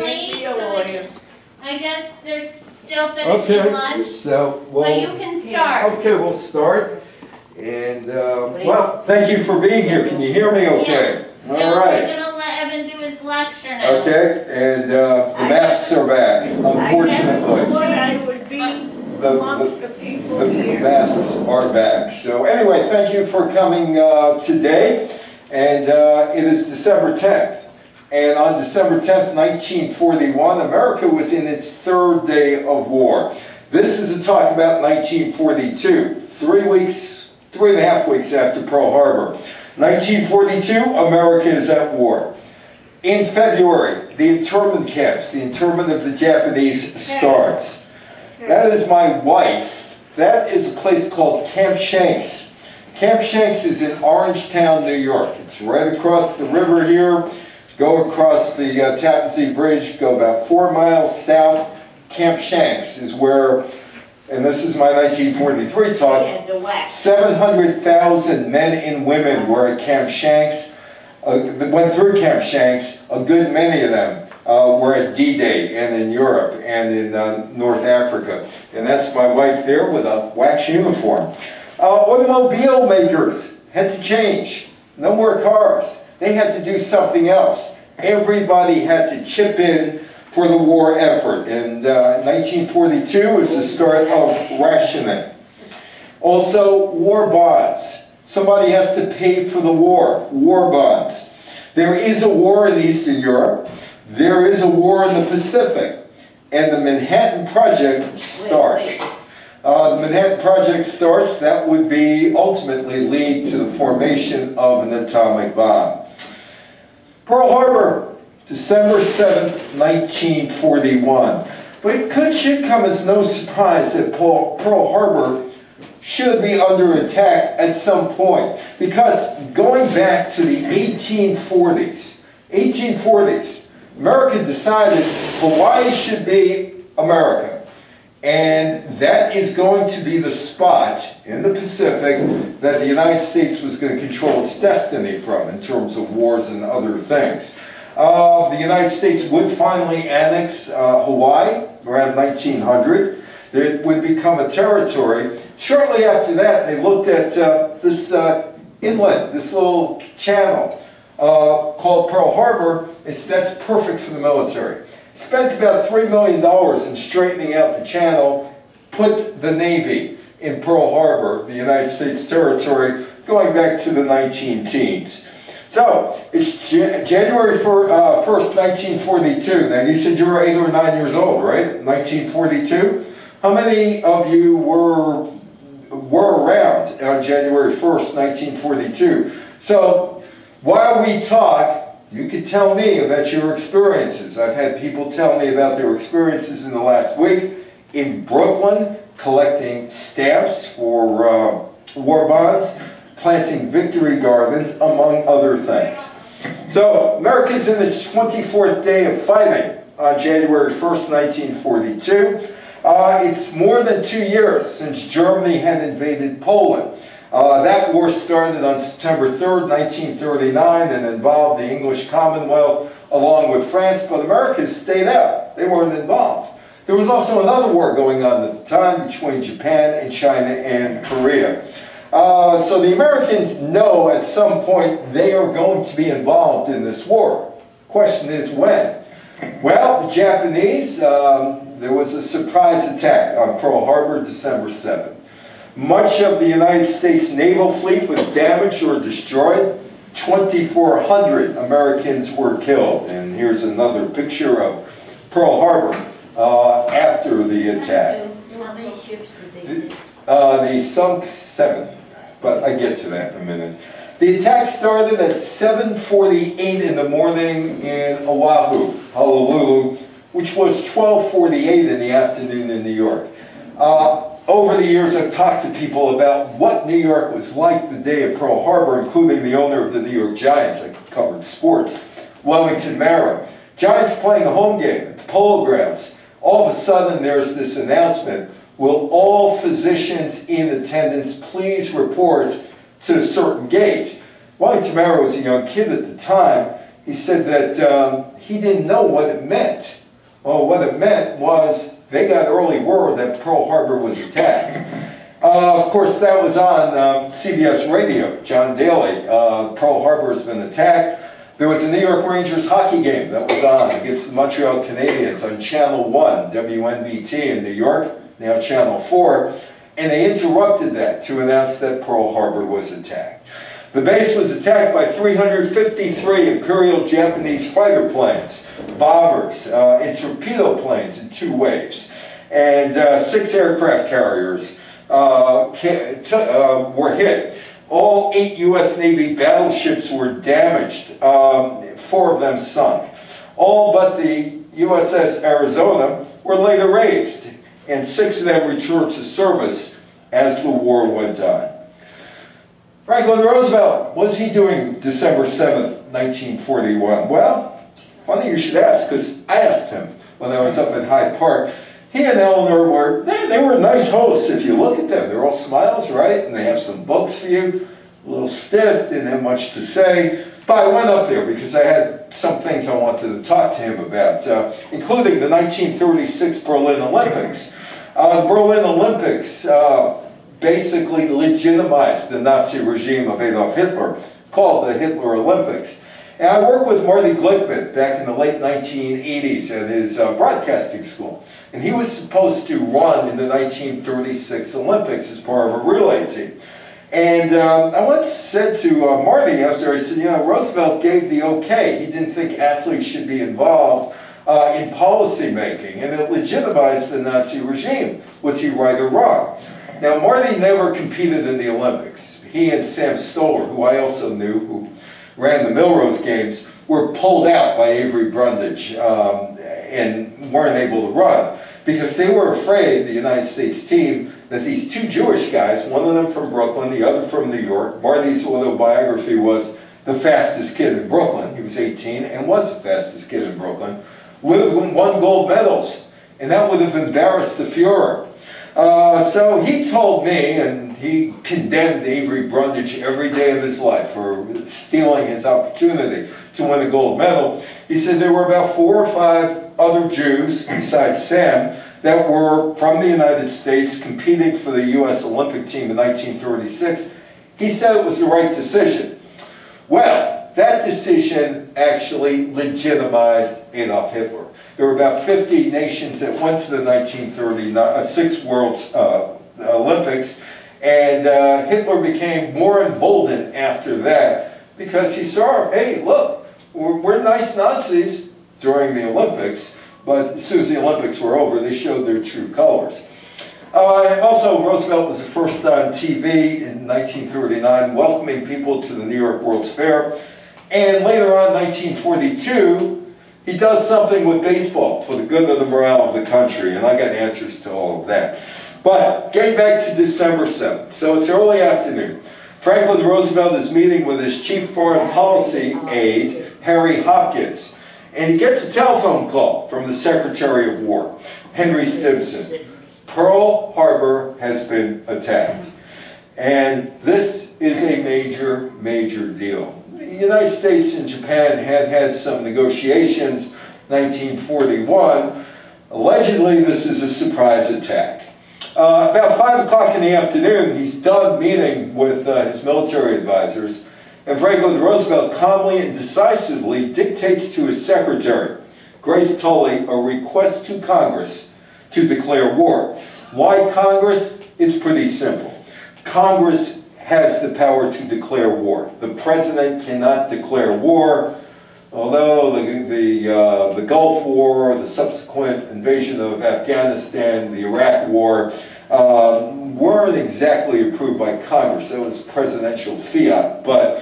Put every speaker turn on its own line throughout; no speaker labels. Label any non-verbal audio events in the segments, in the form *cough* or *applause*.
Can't be a lawyer.
I guess they're still finishing
Okay,
lunch,
so,
but you
well,
can start.
okay, we'll start. And, uh, well, thank you for being here. Can you hear me okay?
No,
All
we're
right.
gonna let Evan do his lecture now.
Okay, and uh, the masks are back,
I never
unfortunately.
I would be
The,
amongst
the,
the people
the
here.
masks are back. So anyway, thank you for coming uh, today. And uh, it is December 10th. And on December 10th, 1941, America was in its third day of war. This is a talk about 1942, three weeks, three and a half weeks after Pearl Harbor. 1942, America is at war. In February, the internment camps, the internment of the Japanese starts. That is my wife. That is a place called Camp Shanks. Camp Shanks is in Orangetown, New York. It's right across the river here. Go across the uh, Tappan Zee Bridge, go about four miles south. Camp Shanks is where, and this is my 1943 talk,
And the WACS.
700,000 men and women were at Camp Shanks, uh, went through Camp Shanks. A good many of them uh, were at D-Day and in Europe and in uh, North Africa. And that's my wife there with a WACS uniform. Uh, automobile makers had to change. No more cars. They had to do something else. Everybody had to chip in for the war effort. And uh, 1942 was the start of rationing. Also, war bonds. Somebody has to pay for the war. War bonds. There is a war in Eastern Europe. There is a war in the Pacific. And the Manhattan Project starts. Uh, the Manhattan Project starts. That would be ultimately lead to the formation of an atomic bomb. Pearl Harbor, December 7th, 1941. But it could should come as no surprise that Pearl, Harbor should be under attack at some point. Because going back to the 1840s, 1840s, America decided Hawaii should be America. And that is going to be the spot in the Pacific that the United States was going to control its destiny from in terms of wars and other things. Uh, the United States would finally annex uh, Hawaii around 1900. It would become a territory. Shortly after that, they looked at uh, this uh, inlet, this little channel uh, called Pearl Harbor. It's, that's perfect for the military. Spent about $3 million in straightening out the channel, put the Navy in Pearl Harbor, the United States territory, going back to the 19 teens. So, it's Jan January 1st, uh, 1st, 1942. Now, you said you were eight or nine years old, right? 1942? How many of you were, were around on January 1st, 1942? So, while we talk, you could tell me about your experiences. I've had people tell me about their experiences in the last week in Brooklyn, collecting stamps for uh, war bonds, planting victory gardens, among other things. So, America's in its 24th day of fighting on January 1st, 1942. Uh, it's more than two years since Germany had invaded Poland. Uh, that war started on September 3rd, 1939 and involved the English Commonwealth along with France, but Americans stayed out. They weren't involved. There was also another war going on at the time between Japan and China and Korea. Uh, so the Americans know at some point they are going to be involved in this war. Question is when? Well, the Japanese, um, there was a surprise attack on Pearl Harbor December 7th. Much of the United States naval fleet was damaged or destroyed. 2,400 Americans were killed. And here's another picture of Pearl Harbor uh, after the attack.
How many ships did they sink?
Uh, they sunk seven, but I get to that in a minute. The attack started at 7.48 in the morning in Oahu, Honolulu, which was 12.48 in the afternoon in New York. Uh, over the years, I've talked to people about what New York was like the day of Pearl Harbor, including the owner of the New York Giants. I covered sports, Wellington Mara. Giants playing a home game at the Polo Grounds. All of a sudden, there's this announcement, will all physicians in attendance please report to a certain gate? Wellington Mara was a young kid at the time, he said that um, he didn't know what it meant. Well, what it meant was they got early word that Pearl Harbor was attacked. Uh, of course, that was on um, CBS Radio, John Daly. Uh, Pearl Harbor has been attacked. There was a New York Rangers hockey game that was on against the Montreal Canadiens on Channel 1, WNBT in New York, now Channel 4, and they interrupted that to announce that Pearl Harbor was attacked. The base was attacked by 353 Imperial Japanese fighter planes, bombers, uh, and torpedo planes in two waves, and uh, six aircraft carriers uh, uh, were hit. All eight U.S. Navy battleships were damaged, um, four of them sunk. All but the USS Arizona were later raised, and six of them returned to service as the war went on. Franklin Roosevelt, was he doing December 7th, 1941? Well, funny you should ask, because I asked him when I was up in Hyde Park. He and Eleanor were, they, they were nice hosts if you look at them. They're all smiles, right? And they have some books for you. A little stiff, didn't have much to say. But I went up there because I had some things I wanted to talk to him about, uh, including the 1936 Berlin Olympics. Uh, Berlin Olympics, uh, basically legitimized the Nazi regime of Adolf Hitler, called the Hitler Olympics. And I worked with Marty Glickman back in the late 1980s at his uh, broadcasting school. And he was supposed to run in the 1936 Olympics as part of a relay team. And um, I once said to uh, Marty after I said, you know, Roosevelt gave the okay. He didn't think athletes should be involved uh, in policy making, and it legitimized the Nazi regime. Was he right or wrong? Now, Marty never competed in the Olympics. He and Sam Stoller, who I also knew, who ran the Millrose Games, were pulled out by Avery Brundage um, and weren't able to run because they were afraid, the United States team, that these two Jewish guys, one of them from Brooklyn, the other from New York, Marty's autobiography was the fastest kid in Brooklyn. He was 18 and was the fastest kid in Brooklyn. Would have won gold medals, and that would have embarrassed the Fuhrer. Uh, so he told me, and he condemned Avery Brundage every day of his life for stealing his opportunity to win a gold medal. He said there were about four or five other Jews, besides Sam, that were from the United States competing for the U.S. Olympic team in 1936. He said it was the right decision. Well, that decision actually legitimized Adolf Hitler. There were about 50 nations that went to the 1936 uh, World uh, Olympics, and uh, Hitler became more emboldened after that because he saw, hey, look, we're, we're nice Nazis during the Olympics, but as soon as the Olympics were over, they showed their true colors. Uh, also, Roosevelt was the first on TV in 1939 welcoming people to the New York World's Fair. And later on, 1942, he does something with baseball for the good of the morale of the country, and I got answers to all of that. But getting back to December 7th, so it's early afternoon. Franklin Roosevelt is meeting with his chief foreign policy aide, Harry Hopkins, and he gets a telephone call from the Secretary of War, Henry Stimson. Pearl Harbor has been attacked. And this is a major, major deal the United States and Japan had had some negotiations 1941. Allegedly, this is a surprise attack. Uh, about 5 o'clock in the afternoon, he's done meeting with uh, his military advisors, and Franklin Roosevelt calmly and decisively dictates to his secretary, Grace Tully, a request to Congress to declare war. Why Congress? It's pretty simple. Congress has the power to declare war. The president cannot declare war, although the, the, uh, the Gulf War, the subsequent invasion of Afghanistan, the Iraq War, uh, weren't exactly approved by Congress. That was presidential fiat. But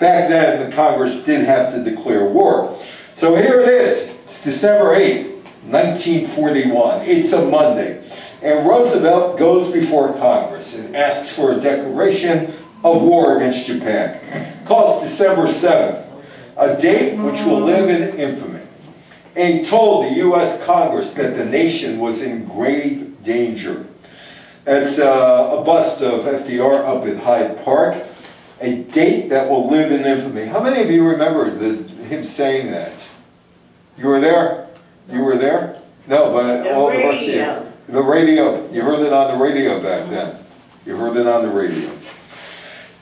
back then, the Congress did have to declare war. So here it is. It's December 8th, 1941. It's a Monday. And Roosevelt goes before Congress and asks for a declaration of war against Japan. Calls December 7th, a date which will live in infamy. And told the U.S. Congress that the nation was in grave danger. It's uh, a bust of FDR up at Hyde Park, a date that will live in infamy. How many of you remember the him saying that. You were there? You were there? No, but all the rest of you. The radio, you heard it on the radio back then. You heard it on the radio.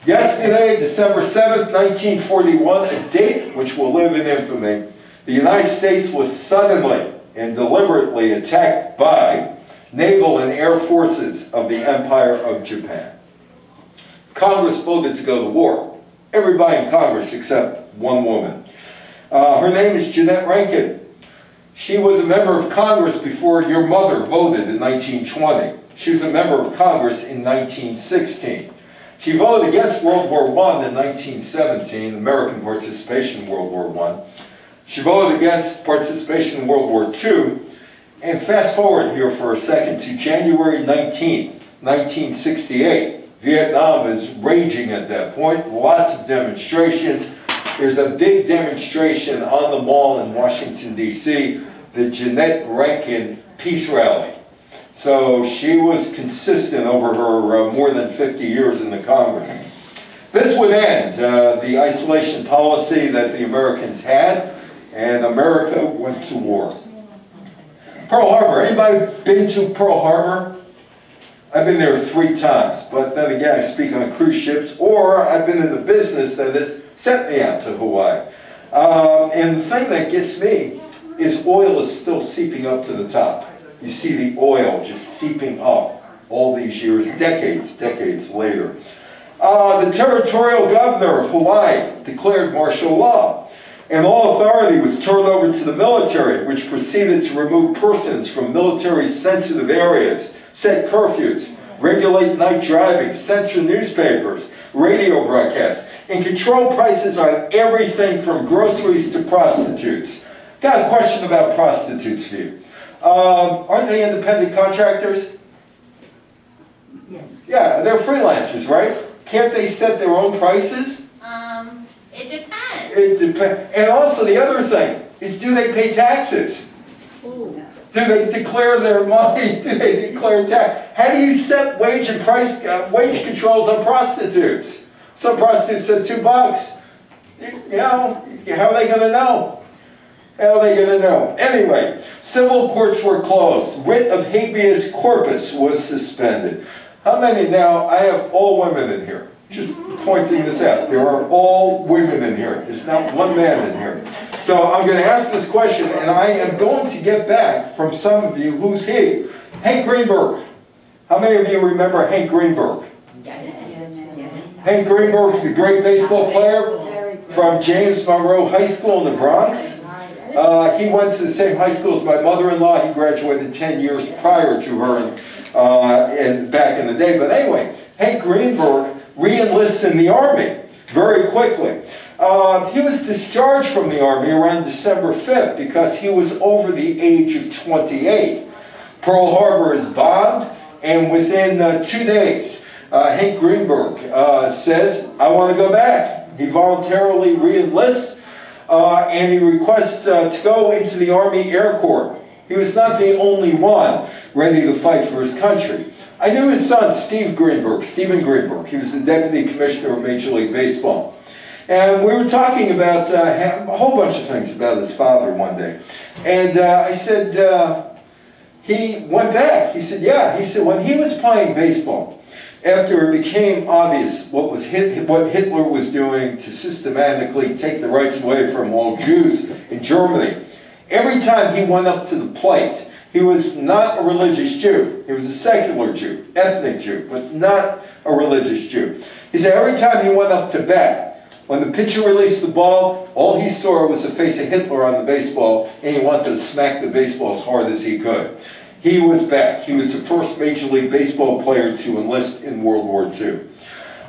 Yesterday, December 7, 1941, a date which will live in infamy, the United States was suddenly and deliberately attacked by naval and air forces of the Empire of Japan. Congress voted to go to war. Everybody in Congress except one woman. Uh, her name is Jeannette Rankin. She was a member of Congress before your mother voted in 1920. She was a member of Congress in 1916. She voted against World War I in 1917, American participation in World War I. She voted against participation in World War II. And fast forward here for a second to January 19th, 1968. Vietnam is raging at that point, lots of demonstrations. There's a big demonstration on the mall in Washington, D.C., the Jeannette Rankin Peace Rally. So she was consistent over her uh, more than 50 years in the Congress. This would end uh, the isolation policy that the Americans had, and America went to war. Pearl Harbor, anybody been to Pearl Harbor? I've been there three times, but then again, I speak on cruise ships, or I've been in the business that has sent me out to Hawaii. Um, and the thing that gets me is oil is still seeping up to the top. You see the oil just seeping up all these years, decades, decades later. Uh, the territorial governor of Hawaii declared martial law, and all authority was turned over to the military, which proceeded to remove persons from military-sensitive areas, set curfews, regulate night driving, censor newspapers, radio broadcasts, and control prices on everything from groceries to prostitutes. Got a question about prostitutes for you. Um, aren't they independent contractors?
Yes.
Yeah, they're freelancers, right? Can't they set their own prices?
Um, it depends.
It depends. And also the other thing is, do they pay taxes?
Ooh.
Do they declare their money? *laughs* Do they declare tax? How do you set wage and price uh, wage controls on prostitutes? Some prostitutes said two bucks. You know, how are they going to know? How are they going to know? Anyway, civil courts were closed. Writ of habeas corpus was suspended. How many now? I have all women in here. Just pointing this out. There are all women in here. There's not one man in here. So I'm going to ask this question, and I am going to get back from some of you who's he. Hank Greenberg. How many of you remember Hank Greenberg? Hank Greenberg, the great baseball player from James Monroe High School in the Bronx. Uh, he went to the same high school as my mother-in-law. He graduated 10 years prior to her and, uh, and back in the day. But anyway, Hank Greenberg re-enlists in the Army very quickly. Uh, he was discharged from the Army around December 5th because he was over the age of 28. Pearl Harbor is bombed, and within uh, two days, uh, Hank Greenberg uh, says, I want to go back. He voluntarily re-enlists, uh, and he requests uh, to go into the Army Air Corps. He was not the only one ready to fight for his country. I knew his son, Steve Greenberg, Stephen Greenberg. He was the Deputy Commissioner of Major League Baseball. And we were talking about uh, a whole bunch of things about his father one day. And uh, I said, uh, he went back. He said, yeah. He said, when he was playing baseball, after it became obvious what, was Hit, what Hitler was doing to systematically take the rights away from all Jews in Germany, every time he went up to the plate, he was not a religious Jew. He was a secular Jew, ethnic Jew, but not a religious Jew. He said every time he went up to bat, when the pitcher released the ball, all he saw was the face of Hitler on the baseball, and he wanted to smack the baseball as hard as he could. He was back. He was the first Major League Baseball player to enlist in World War II.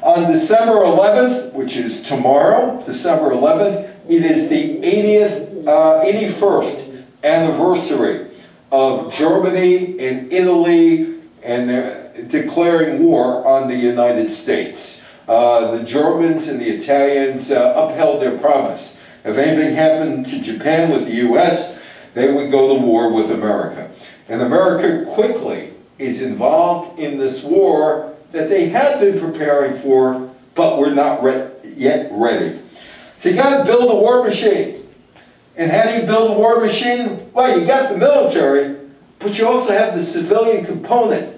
On December 11th, which is tomorrow, December 11th, it is the 80th, uh, 81st anniversary of Germany and Italy and declaring war on the United States. Uh, the Germans and the Italians uh, upheld their promise. If anything happened to Japan with the U.S., they would go to war with America. And America quickly is involved in this war that they had been preparing for, but were not re yet ready. So you got to build a war machine. And how do you build a war machine? Well, you got the military, but you also have the civilian component.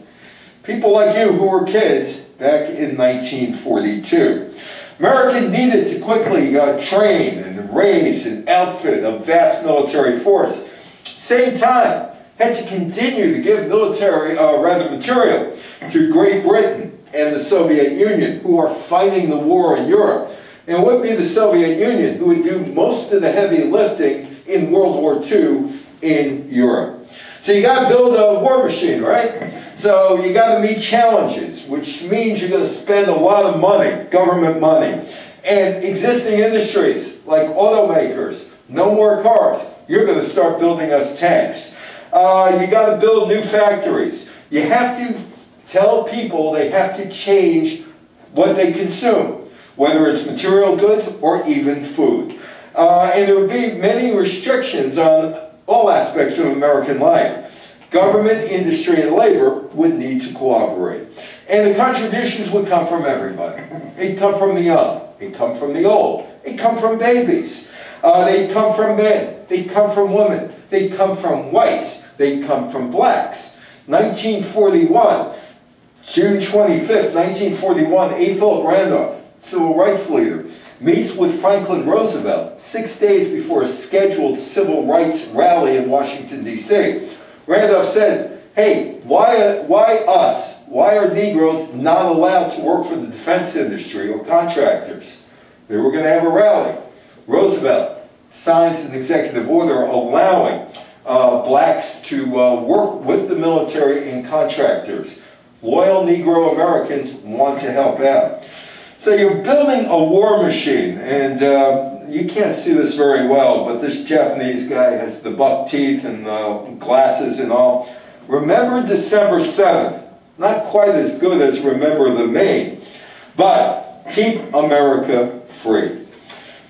People like you who were kids back in 1942. America needed to quickly uh, train and raise and outfit a vast military force. Same time, had to continue to give military, uh, rather material, to Great Britain and the Soviet Union, who are fighting the war in Europe. And it would be the Soviet Union who would do most of the heavy lifting in World War II in Europe. So you got to build a war machine, right? So you got to meet challenges, which means you're going to spend a lot of money, government money. And existing industries like automakers, no more cars. You're going to start building us tanks. Uh, you got to build new factories. You have to tell people they have to change what they consume, whether it's material goods or even food. Uh, and there would be many restrictions on all aspects of American life. Government, industry, and labor would need to cooperate. And the contributions would come from everybody. They'd come from the young. They'd come from the old. They'd come from babies. Uh, they'd come from men. They'd come from women. They'd come from whites. They'd come from blacks. 1941, June 25th, 1941, A. Philip Randolph, civil rights leader, meets with Franklin Roosevelt six days before a scheduled civil rights rally in Washington, D.C. Randolph said, hey, why, why us? Why are Negroes not allowed to work for the defense industry or contractors? They were going to have a rally. Roosevelt signs an executive order allowing uh, blacks to uh, work with the military and contractors. Loyal Negro Americans want to help out. So you're building a war machine, and uh, you can't see this very well, but this Japanese guy has the buck teeth and the glasses and all. Remember December 7th. Not quite as good as remember the Maine, but keep America free.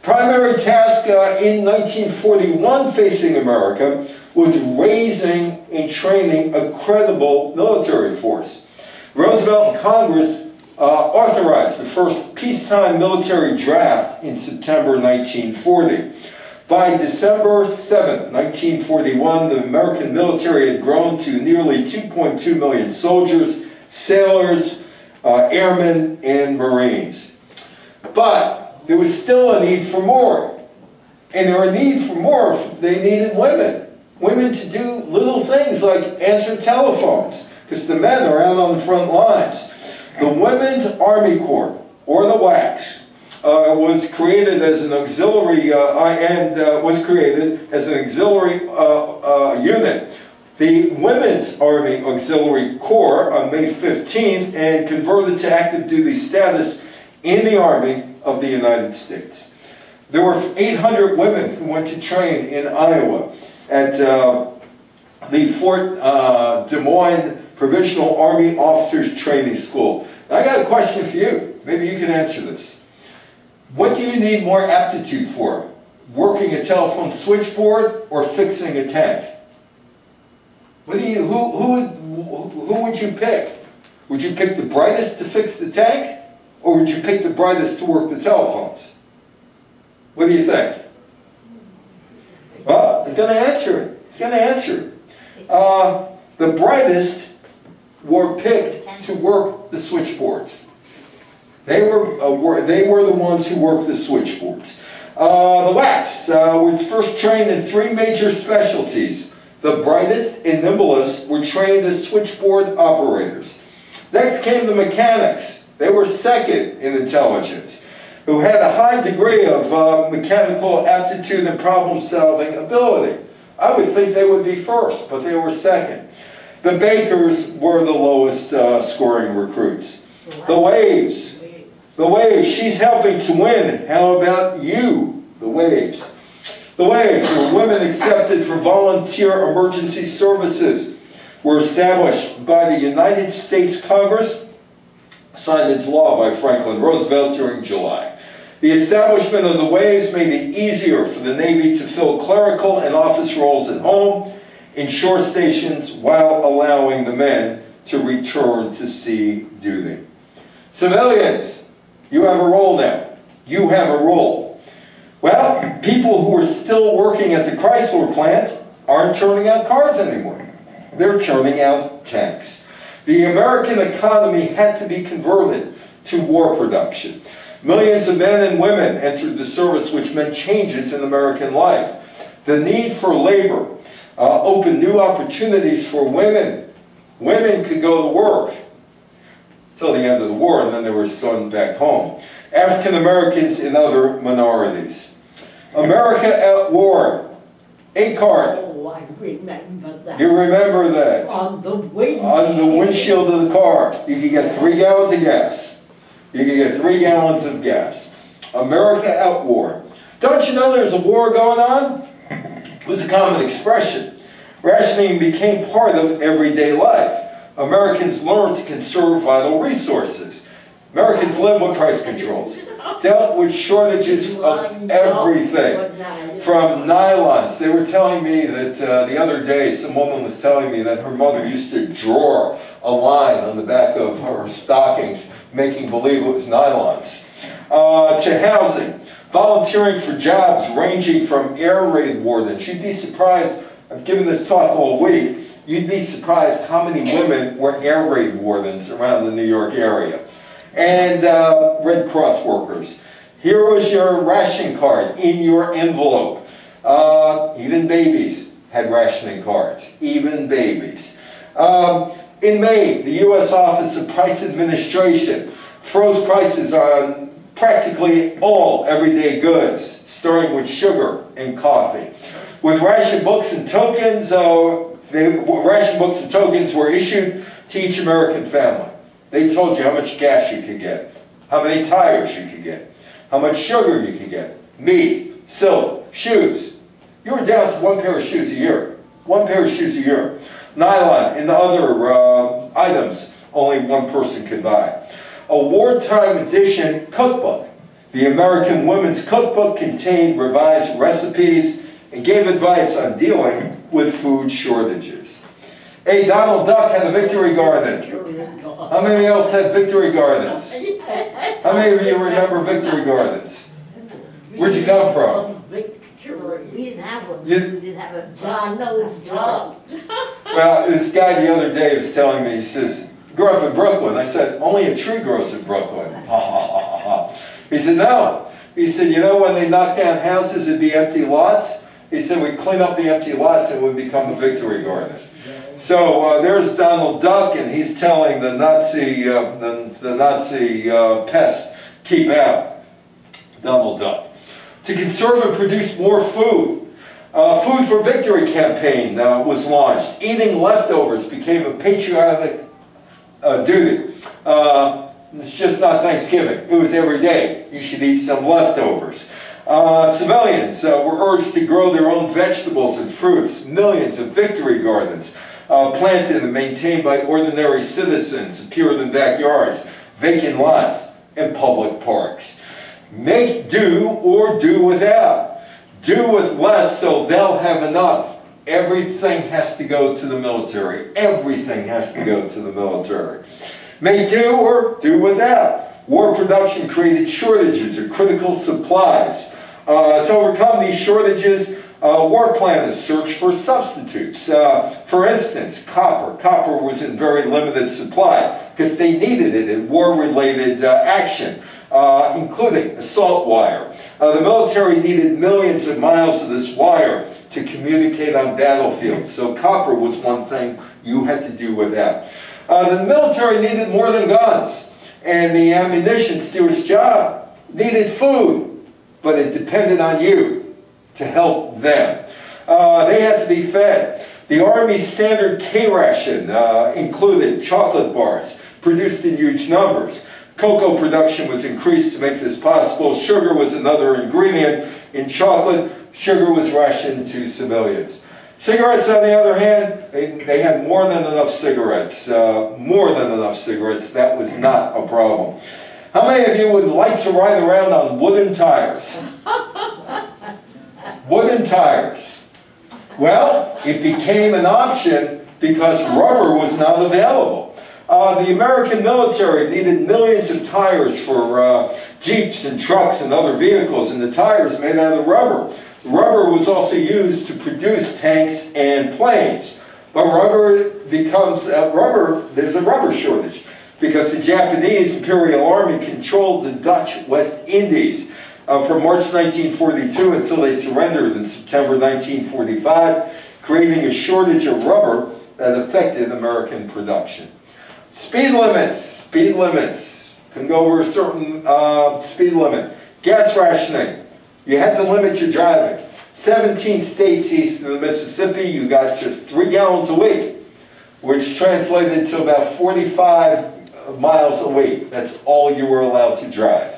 Primary task uh, in 1941 facing America was raising and training a credible military force. Roosevelt and Congress uh, authorized the first peacetime military draft in September 1940. By December 7, 1941, the American military had grown to nearly 2.2 million soldiers, sailors, uh, airmen, and Marines. But there was still a need for more. And there were a need for more, they needed women. Women to do little things like answer telephones, because the men are out on the front lines. The Women's Army Corps, or the WACS, uh, was created as an auxiliary uh, and uh, was created as an auxiliary uh, uh, unit. The Women's Army Auxiliary Corps on May 15th and converted to active duty status in the Army of the United States. There were 800 women who went to train in Iowa at uh, the Fort Des Moines Provisional Army Officers Training School. Now, I got a question for you. Maybe you can answer this. What do you need more aptitude for? Working a telephone switchboard or fixing a tank? What do you, who, who, would, who would you pick? Would you pick the brightest to fix the tank? Or would you pick the brightest to work the telephones? What do you think? Well, I'm going to answer it. I'm going to answer it. Uh, the brightest were picked to work the switchboards. They were, uh, were, they were the ones who worked the switchboards. Uh, the WACS uh, was first trained in three major specialties. The brightest and nimblest were trained as switchboard operators. Next came the mechanics. They were second in intelligence, who had a high degree of uh, mechanical aptitude and problem-solving ability. I would think they would be first, but they were second. The Bakers were the lowest uh, scoring recruits. The Waves. The Waves. She's helping to win. How about you? The Waves. The Waves were women accepted for volunteer emergency services. Were established by the United States Congress, signed into law by Franklin Roosevelt during July. The establishment of the Waves made it easier for the Navy to fill clerical and office roles at home in shore stations while allowing the men to return to sea duty. Civilians, you have a role now. You have a role. Well, people who are still working at the Chrysler plant aren't turning out cars anymore. They're turning out tanks. The American economy had to be converted to war production. Millions of men and women entered the service, which meant changes in American life. The need for labor uh, opened new opportunities for women. Women could go to work till the end of the war, and then they were sent back home. African Americans and other minorities. America at war. A card.
Oh, I remember that.
You remember that?
On the windshield.
On the windshield of the car, you could get three gallons of gas. You could get three gallons of gas. America at war. Don't you know there's a war going on? Was a common expression. Rationing became part of everyday life. Americans learned to conserve vital resources. Americans lived with price controls, dealt with shortages of everything. From nylons, they were telling me that uh, the other day, some woman was telling me that her mother used to draw a line on the back of her stockings, making believe it was nylons. Uh, to housing, volunteering for jobs ranging from air raid wardens. You'd be surprised, I've given this talk all week, you'd be surprised how many women were air raid wardens around the New York area. And uh, Red Cross workers. Here was your ration card in your envelope. Uh, even babies had rationing cards, even babies. Um, in May, the U.S. Office of Price Administration froze prices on practically all everyday goods, starting with sugar and coffee. With ration books and tokens, uh, they, ration books and tokens were issued to each American family. They told you how much gas you could get, how many tires you could get, how much sugar you could get, meat, silk, shoes. You were down to one pair of shoes a year. One pair of shoes a year. Nylon and the other uh, items only one person could buy. A wartime edition cookbook. The American Women's Cookbook contained revised recipes and gave advice on dealing with food shortages. Hey, Donald Duck had a victory garden. How many else had victory gardens? How many of you remember victory gardens? Where'd you come from?
We didn't have one. We
You-
didn't have a John knows John.
Well, this guy the other day was telling me, he says, grew up in Brooklyn. I said, only a tree grows in Brooklyn. *laughs* He said, no. He said, you know when they knock down houses, it'd be empty lots? He said, we clean up the empty lots and we'd become a victory garden. So uh, there's Donald Duck, and he's telling the Nazi, uh, the, the Nazi uh, pest, keep out. Donald Duck. To conserve and produce more food. Uh, Food for Victory campaign uh, was launched. Eating leftovers became a patriotic uh, duty. Uh, it's just not Thanksgiving. It was every day. You should eat some leftovers. Uh, civilians uh, were urged to grow their own vegetables and fruits. Millions of victory gardens uh, planted and maintained by ordinary citizens appeared in backyards, vacant lots, and public parks. Make do or do without. Do with less so they'll have enough. Everything has to go to the military. Everything has to go to the military. May do or do without. War production created shortages of critical supplies. Uh, to overcome these shortages, uh, war planners searched for substitutes. Uh, for instance, copper. Copper was in very limited supply because they needed it in war-related uh, action, uh, including assault wire. Uh, the military needed millions of miles of this wire to communicate on battlefields. So copper was one thing you had to do without. Uh, the military needed more than guns, and the ammunition steward's job needed food, but it depended on you to help them. Uh, they had to be fed. The Army standard K ration uh, included chocolate bars produced in huge numbers. Cocoa production was increased to make this possible. Sugar was another ingredient in chocolate. Sugar was rationed to civilians. Cigarettes, on the other hand, they, they had more than enough cigarettes. Uh, more than enough cigarettes. That was not a problem. How many of you would like to ride around on wooden tires? wooden tires. Well, it became an option because rubber was not available. Uh, the American military needed millions of tires for uh, jeeps and trucks and other vehicles, and the tires made out of rubber. Rubber was also used to produce tanks and planes. But rubber becomes, uh, rubber, there's a rubber shortage because the Japanese Imperial Army controlled the Dutch West Indies uh, from March 1942 until they surrendered in September 1945, creating a shortage of rubber that affected American production. Speed limits, speed limits. Can go over a certain uh, speed limit. Gas rationing. You had to limit your driving. 17 states east of the Mississippi, you got just three gallons a week, which translated to about 45 miles a week. That's all you were allowed to drive.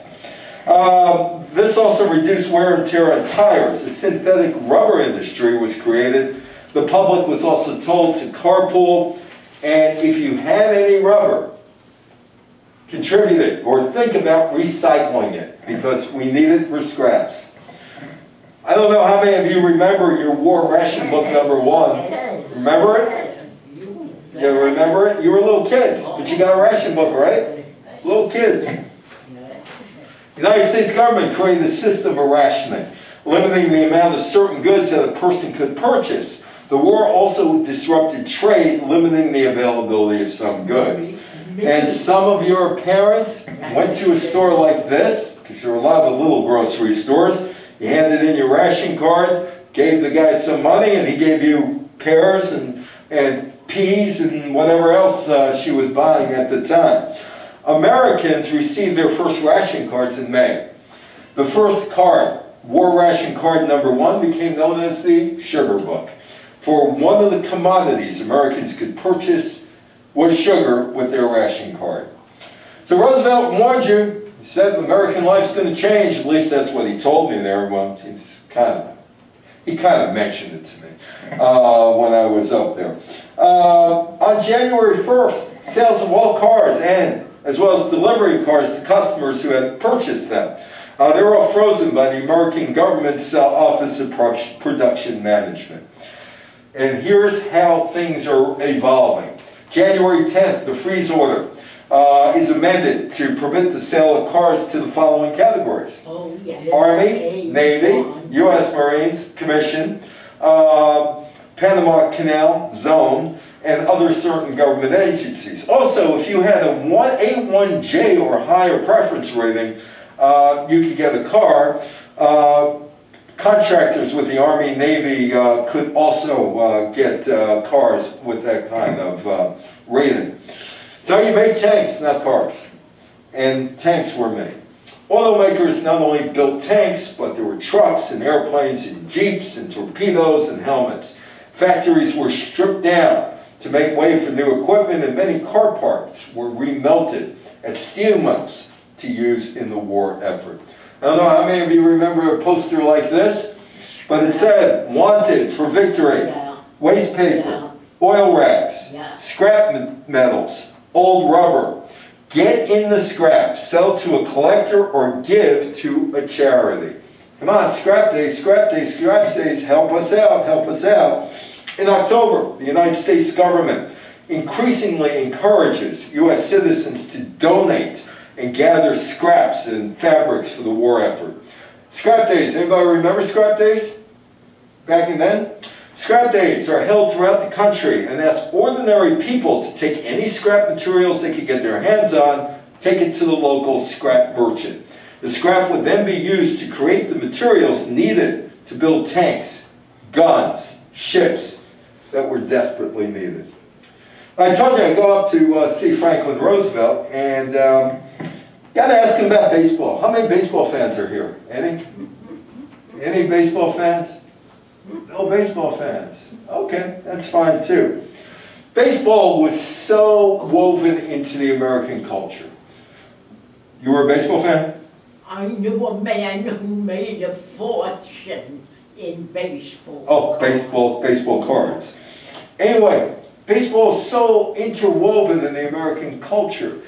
Um, this also reduced wear and tear on tires. A synthetic rubber industry was created. The public was also told to carpool, and if you have any rubber, contribute it or think about recycling it because we need it for scraps. I don't know how many of you remember your war ration book number one. Remember it? You remember it? You were little kids, but you got a ration book, right? Little kids. The United States government created a system of rationing, limiting the amount of certain goods that a person could purchase. The war also disrupted trade, limiting the availability of some goods. And some of your parents went to a store like this, because there were a lot of little grocery stores. You handed in your ration card, gave the guy some money, and he gave you pears and, and peas and whatever else uh, she was buying at the time. Americans received their first ration cards in May. The first card, war ration card number one, became known as the sugar book. For one of the commodities Americans could purchase was sugar with their ration card. So Roosevelt warned you, he said American life's going to change, at least that's what he told me there. Well, he's kind of, he kind of mentioned it to me uh, when I was up there. Uh, on January 1st, sales of all cars and as well as delivery cars to customers who had purchased them. Uh, they were all frozen by the American government's uh, Office of Production Management. And here's how things are evolving. January 10th, the freeze order uh, is amended to permit the sale of cars to the following categories.
Oh, yes.
Army, Navy, U.S. Marines, Commission, uh, Panama Canal Zone, and other certain government agencies. Also, if you had a one, A1J or higher preference rating, uh, you could get a car. Uh, contractors with the Army, Navy uh, could also uh, get uh, cars with that kind of uh, rating. So you made tanks, not cars. And tanks were made. Automakers not only built tanks, but there were trucks and airplanes and jeeps and torpedoes and helmets. Factories were stripped down to make way for new equipment, and many car parts were remelted at steel mills to use in the war effort. I don't know how many of you remember a poster like this, but it said, wanted for victory,
Yeah.
waste paper,
Yeah.
oil rags,
Yeah.
scrap metals, old rubber. Get in the scrap, sell to a collector or give to a charity. Come on, scrap days, scrap days, scrap days, help us out, help us out. In October, the United States government increasingly encourages U.S. citizens to donate and gather scraps and fabrics for the war effort. Scrap days, anybody remember scrap days? Back in then? Scrap days are held throughout the country and ask ordinary people to take any scrap materials they could get their hands on, take it to the local scrap merchant. The scrap would then be used to create the materials needed to build tanks, guns, ships that were desperately needed. I told you I'd go up to uh, see Franklin Roosevelt and um, got to ask him about baseball. How many baseball fans are here? Any? Any baseball fans? No baseball fans. Okay, that's fine too. Baseball was so woven into the American culture. You were a baseball fan?
I knew a man who made a fortune in baseball.
Oh, baseball, baseball cards. Anyway, baseball is so interwoven in the American culture.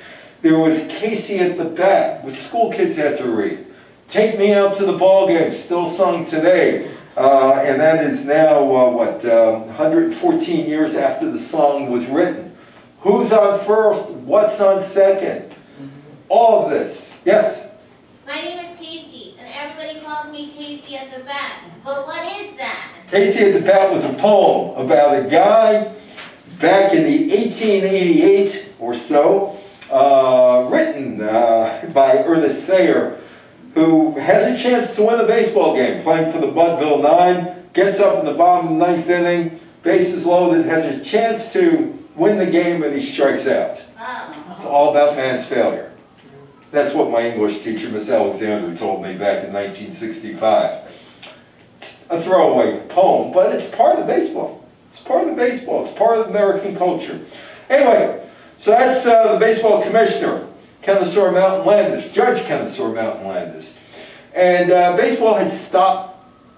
There was Casey at the bat, which school kids had to read. Take Me Out to the Ball Game, still sung today. Uh, and that is now, uh, what, uh, 114 years after the song was written. who's on first, what's on second, all of this. Yes?
My name is Casey, and everybody calls me Casey at the bat. But what is that?
Casey at the Bat was a poem about a guy back in the 1888 or so, uh, written uh, by Ernest Thayer, who has a chance to win a baseball game playing for the Mudville Nine, gets up in the bottom of the ninth inning, bases loaded, has a chance to win the game, and he strikes out. It's all about man's failure. That's what my English teacher, Miss Alexander, told me back in 1965. It's a throwaway poem, but it's part of baseball. It's part of baseball. It's part of American culture. Anyway, so that's uh, the baseball commissioner, Kennesaw Mountain Landis, Judge Kennesaw Mountain Landis. And uh, baseball had stopped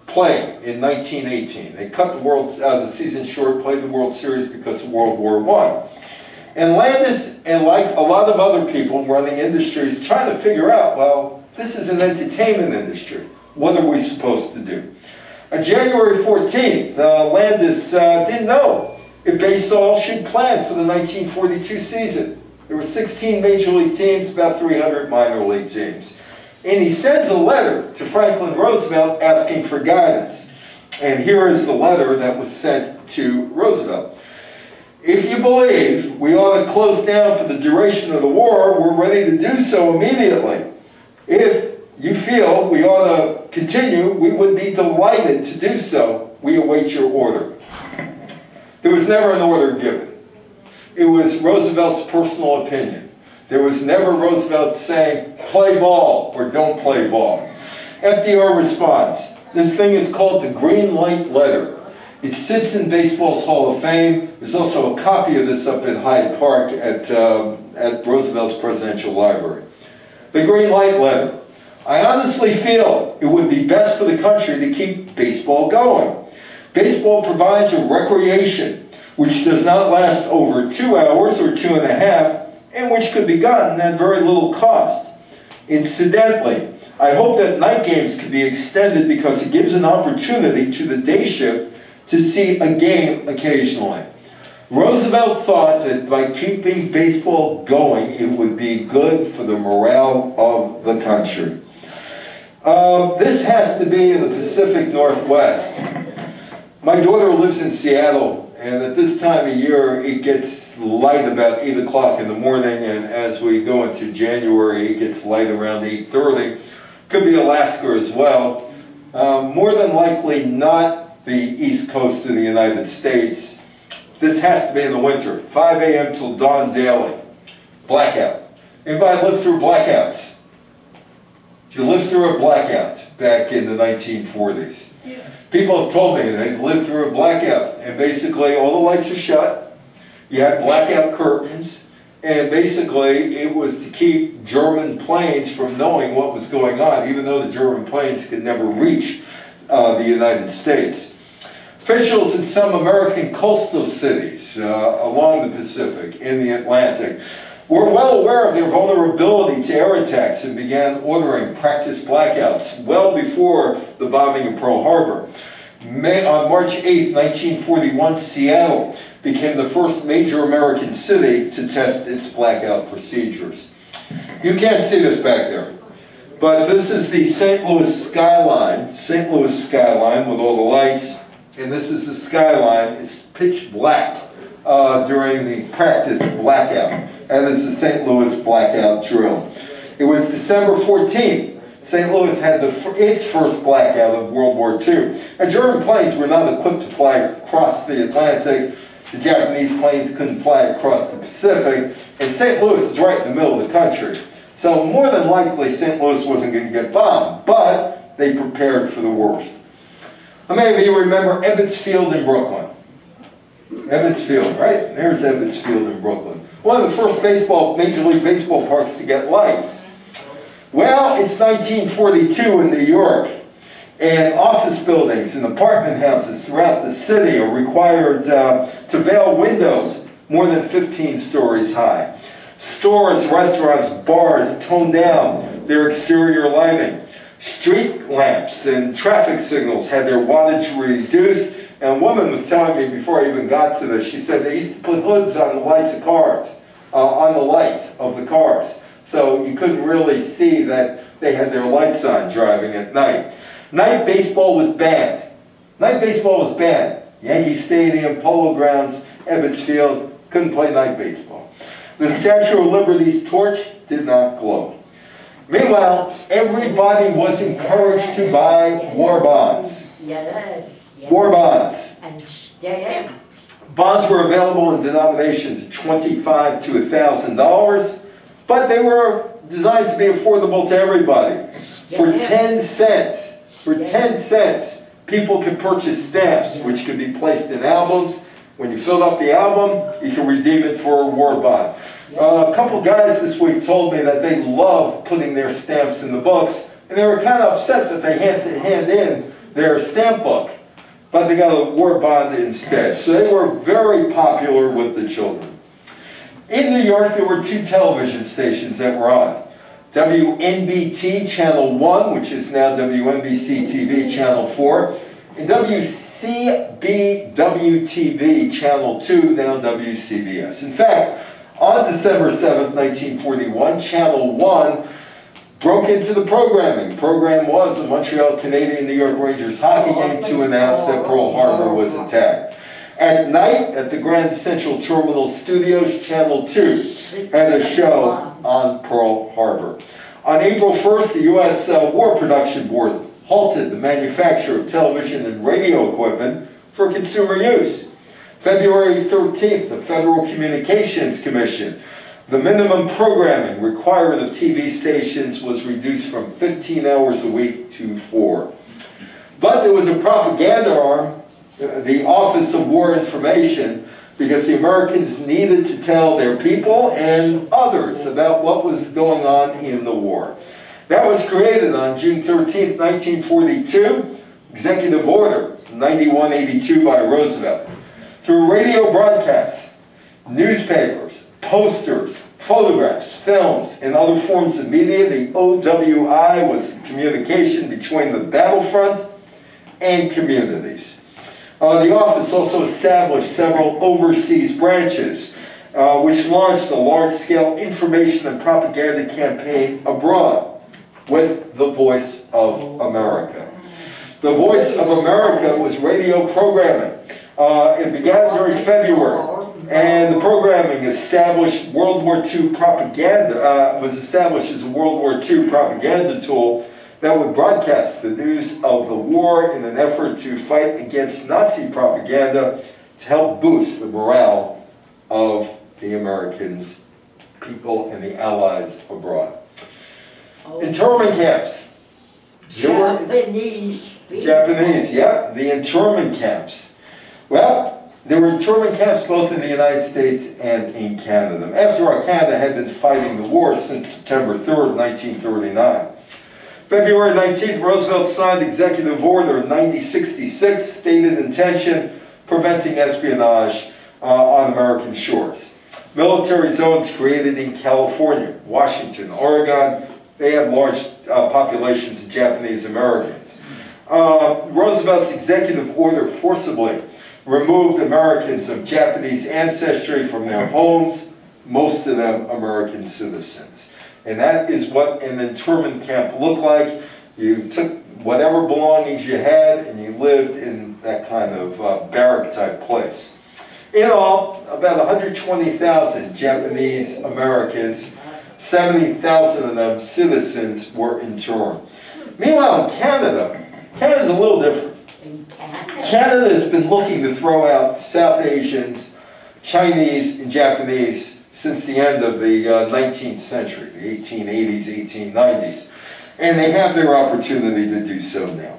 playing in 1918. They cut the world uh, the season short, played the World Series because of World War One. And Landis, and like a lot of other people running industries, trying to figure out, well, this is an entertainment industry. What are we supposed to do? On January 14th, uh, Landis uh, didn't know if baseball should plan for the 1942 season. There were 16 major league teams, about 300 minor league teams. And he sends a letter to Franklin Roosevelt asking for guidance. And here is the letter that was sent to Roosevelt. If you believe we ought to close down for the duration of the war, we're ready to do so immediately. If you feel we ought to continue, we would be delighted to do so. We await your order. There was never an order given. It was Roosevelt's personal opinion. There was never Roosevelt saying, play ball or don't play ball. FDR responds, this thing is called the Green Light Letter. It sits in baseball's Hall of Fame. There's also a copy of this up at Hyde Park at, um, at Roosevelt's Presidential Library. The Green Light Letter. I honestly feel it would be best for the country to keep baseball going. Baseball provides a recreation which does not last over two hours or two and a half, and which could be gotten at very little cost. Incidentally, I hope that night games could be extended because it gives an opportunity to the day shift to see a game occasionally. Roosevelt thought that by keeping baseball going, it would be good for the morale of the country. Uh, this has to be in the Pacific Northwest. My daughter lives in Seattle, and at this time of year, it gets light about 8 o'clock in the morning, and as we go into January, it gets light around 8.30. Could be Alaska as well. Um, more than likely not the east coast of the United States. This has to be in the winter, 5 a.m. till dawn daily. Blackout. Anybody lived through blackouts? You live through a blackout back in the 1940s?
Yeah.
People have told me they've lived through a blackout, and basically all the lights are shut. You had blackout curtains, and basically it was to keep German planes from knowing what was going on, even though the German planes could never reach uh, the United States. Officials in some American coastal cities uh, along the Pacific, in the Atlantic, were well aware of their vulnerability to air attacks and began ordering practice blackouts well before the bombing of Pearl Harbor. May, on March 8, 1941, Seattle became the first major American city to test its blackout procedures. You can't see this back there, but this is the St. Louis skyline, St. Louis skyline with all the lights, and this is the skyline. It's pitch black uh, during the practice blackout, and this is St. Louis blackout drill. It was December 14th. St. Louis had the, its first blackout of World War II. And German planes were not equipped to fly across the Atlantic. The Japanese planes couldn't fly across the Pacific. And St. Louis is right in the middle of the country. So more than likely, St. Louis wasn't going to get bombed, but they prepared for the worst. How many of you remember Ebbets Field in Brooklyn? Ebbets Field, right? There's Ebbets Field in Brooklyn. One of the first baseball, Major League Baseball parks to get lights. Well, it's 1942 in New York, and office buildings and apartment houses throughout the city are required uh, to veil windows more than 15 stories high. Stores, restaurants, bars tone down their exterior lighting. Street lamps and traffic signals had their wattage reduced And a woman was telling me before I even got to this, she said they used to put hoods on the lights of cars, uh, on the lights of the cars. So you couldn't really see that they had their lights on driving at night. Night baseball was banned. Night baseball was banned. Yankee Stadium, Polo Grounds, Ebbets Field, couldn't play night baseball. The Statue of Liberty's torch did not glow. Meanwhile, everybody was encouraged to buy war bonds. War bonds.
And.
Bonds were available in denominations of 25 to $1,000, but they were designed to be affordable to everybody. For 10 cents, for 10 cents, people could purchase stamps, which could be placed in albums. When you filled up the album, you could redeem it for a war bond. Uh, a couple guys this week told me that they love putting their stamps in the books, and they were kind of upset that they had to hand in their stamp book, but they got a war bond instead. So they were very popular with the children. In New York, there were two television stations that were on. WNBT Channel 1, which is now WNBC TV Channel 4, and WCBW TV Channel 2, now WCBS. In fact, on December 7th, 1941, Channel 1 broke into the programming. The program was the Montreal Canadian New York Rangers hockey game to announce that Pearl Harbor was attacked. At night, at the Grand Central Terminal Studios, Channel 2 had a show on Pearl Harbor. On April 1st, the U.S. Uh, War Production Board halted the manufacture of television and radio equipment for consumer use. February 13th, the Federal Communications Commission, the minimum programming requirement of TV stations was reduced from 15 hours a week to four. But there was a propaganda arm, uh, the Office of War Information, because the Americans needed to tell their people and others about what was going on in the war. That was created on June 13, 1942, Executive Order 9182 by Roosevelt. Through radio broadcasts, newspapers, posters, photographs, films, and other forms of media, the OWI was communication between the battlefront and communities. Uh, the office also established several overseas branches, uh, which launched a large-scale information and propaganda campaign abroad with the Voice of America. The Voice of America was radio programming. Uh, it began during February, and the programming established World War II propaganda, uh, was established as a World War II propaganda tool that would broadcast the news of the war in an effort to fight against Nazi propaganda to help boost the morale of the Americans, people, and the Allies abroad. Internment camps.
Japanese.
Japanese, yeah, the internment camps. Well, there were internment camps both in the United States and in Canada. After all, Canada had been fighting the war since September 3rd, 1939. February 19th, Roosevelt signed Executive Order 9066, stated intention preventing espionage uh, on American shores. Military zones created in California, Washington, Oregon, they had large uh, populations of Japanese Americans. Uh, Roosevelt's executive order forcibly removed Americans of Japanese ancestry from their homes, most of them American citizens. And that is what an internment camp looked like. You took whatever belongings you had and you lived in that kind of uh, barrack type place. In all, about 120,000 Japanese Americans, 70,000 of them citizens were interned. Meanwhile, in Canada, Canada's a little different.
Canada.
Has been looking to throw out South Asians, Chinese, and Japanese since the end of the uh, 19th century, the 1880s, 1890s. And they have their opportunity to do so now.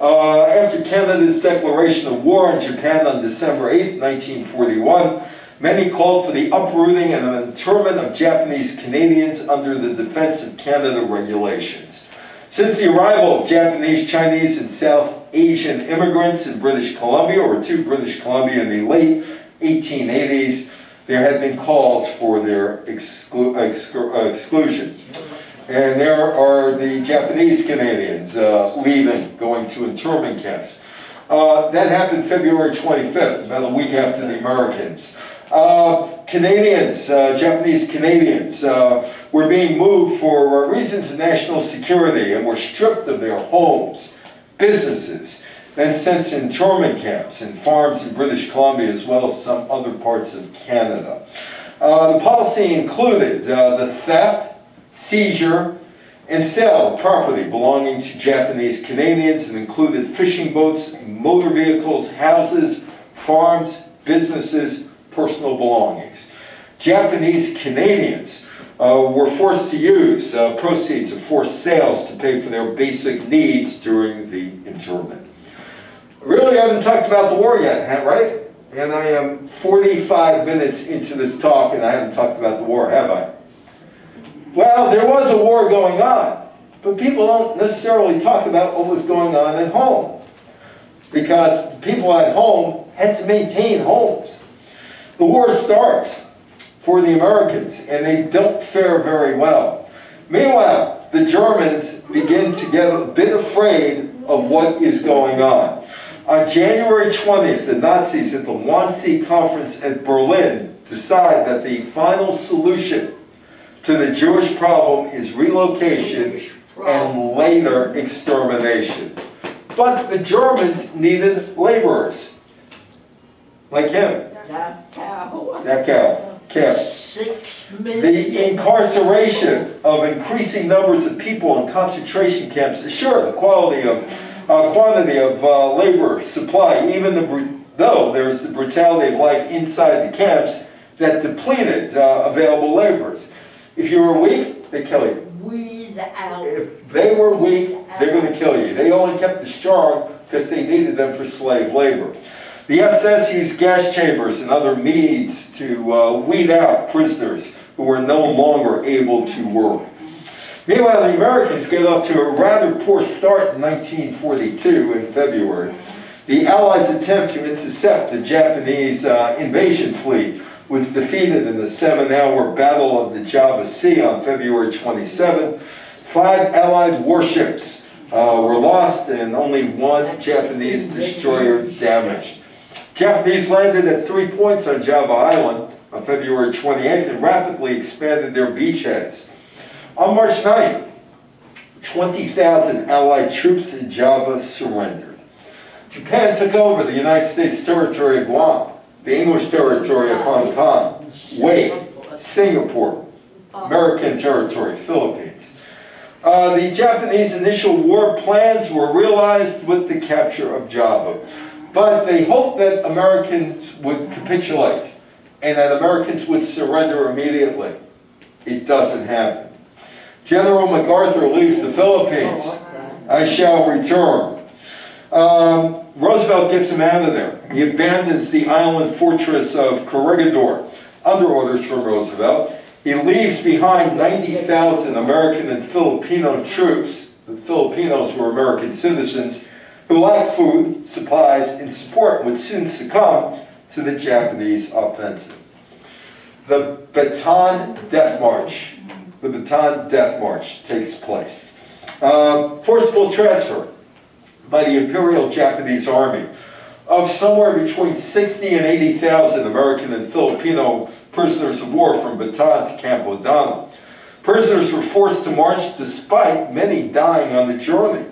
Uh, after Canada's declaration of war on Japan on December 8, 1941, many called for the uprooting and internment of Japanese Canadians under the Defense of Canada regulations. Since the arrival of Japanese, Chinese, and South Asian immigrants in British Columbia, or to British Columbia in the late 1880s, there had been calls for their exclu exclu uh, exclusion. And there are the Japanese Canadians uh, leaving, going to internment camps. Uh, that happened February 25th, about a week after the Americans. Uh, Canadians, uh, Japanese Canadians, uh, were being moved for reasons of national security and were stripped of their homes, businesses, then sent to internment camps and farms in British Columbia as well as some other parts of Canada. Uh, the policy included uh, the theft, seizure, and sale of property belonging to Japanese Canadians and included fishing boats, motor vehicles, houses, farms, businesses, personal belongings. Japanese Canadians uh, were forced to use uh, proceeds of forced sales to pay for their basic needs during the internment. Really I haven't talked about the war yet, right? And I am 45 minutes into this talk and I haven't talked about the war, have I? Well, there was a war going on, but people don't necessarily talk about what was going on at home. Because people at home had to maintain homes. The war starts for the Americans, and they don't fare very well. Meanwhile, the Germans begin to get a bit afraid of what is going on. On January 20th, the Nazis at the Wannsee Conference at Berlin decide that the final solution to the Jewish problem is relocation and later extermination. But the Germans needed laborers, like him.
That cow.
That cow, Cap.
Six
The incarceration of increasing numbers of people in concentration camps assured the quality of, uh, quantity of uh, labor supply, even the, though there's the brutality of life inside the camps that depleted uh, available laborers. If you were weak, they kill you.
Weed out.
If they were weak, they're going to kill you. They only kept the strong because they needed them for slave labor. The SS used gas chambers and other means to uh, weed out prisoners who were no longer able to work. Meanwhile, the Americans get off to a rather poor start in 1942 in February. The Allies' attempt to intercept the Japanese uh, invasion fleet was defeated in the seven-hour Battle of the Java Sea on February 27. Five Allied warships uh, were lost and only one Japanese destroyer damaged. Japanese landed at three points on Java Island on February 28th and rapidly expanded their beachheads. On March 9th, 20,000 Allied troops in Java surrendered. Japan took over the United States territory of Guam, the English territory of Hong Kong, Wake, Singapore, American territory, Philippines. Uh, the Japanese initial war plans were realized with the capture of Java, but they hoped that Americans would capitulate and that Americans would surrender immediately. It doesn't happen. General MacArthur leaves the Philippines. I shall return. Um, Roosevelt gets him out of there. He abandons the island fortress of Corregidor under orders from Roosevelt. He leaves behind 90,000 American and Filipino troops. The Filipinos were American citizens who lacked food, supplies, and support would soon succumb to the Japanese offensive. The Bataan Death March. The Bataan Death March takes place. Um, forcible transfer by the Imperial Japanese Army of somewhere between 60 and 80,000 American and Filipino prisoners of war from Bataan to Camp O'Donnell. Prisoners were forced to march despite many dying on the journey.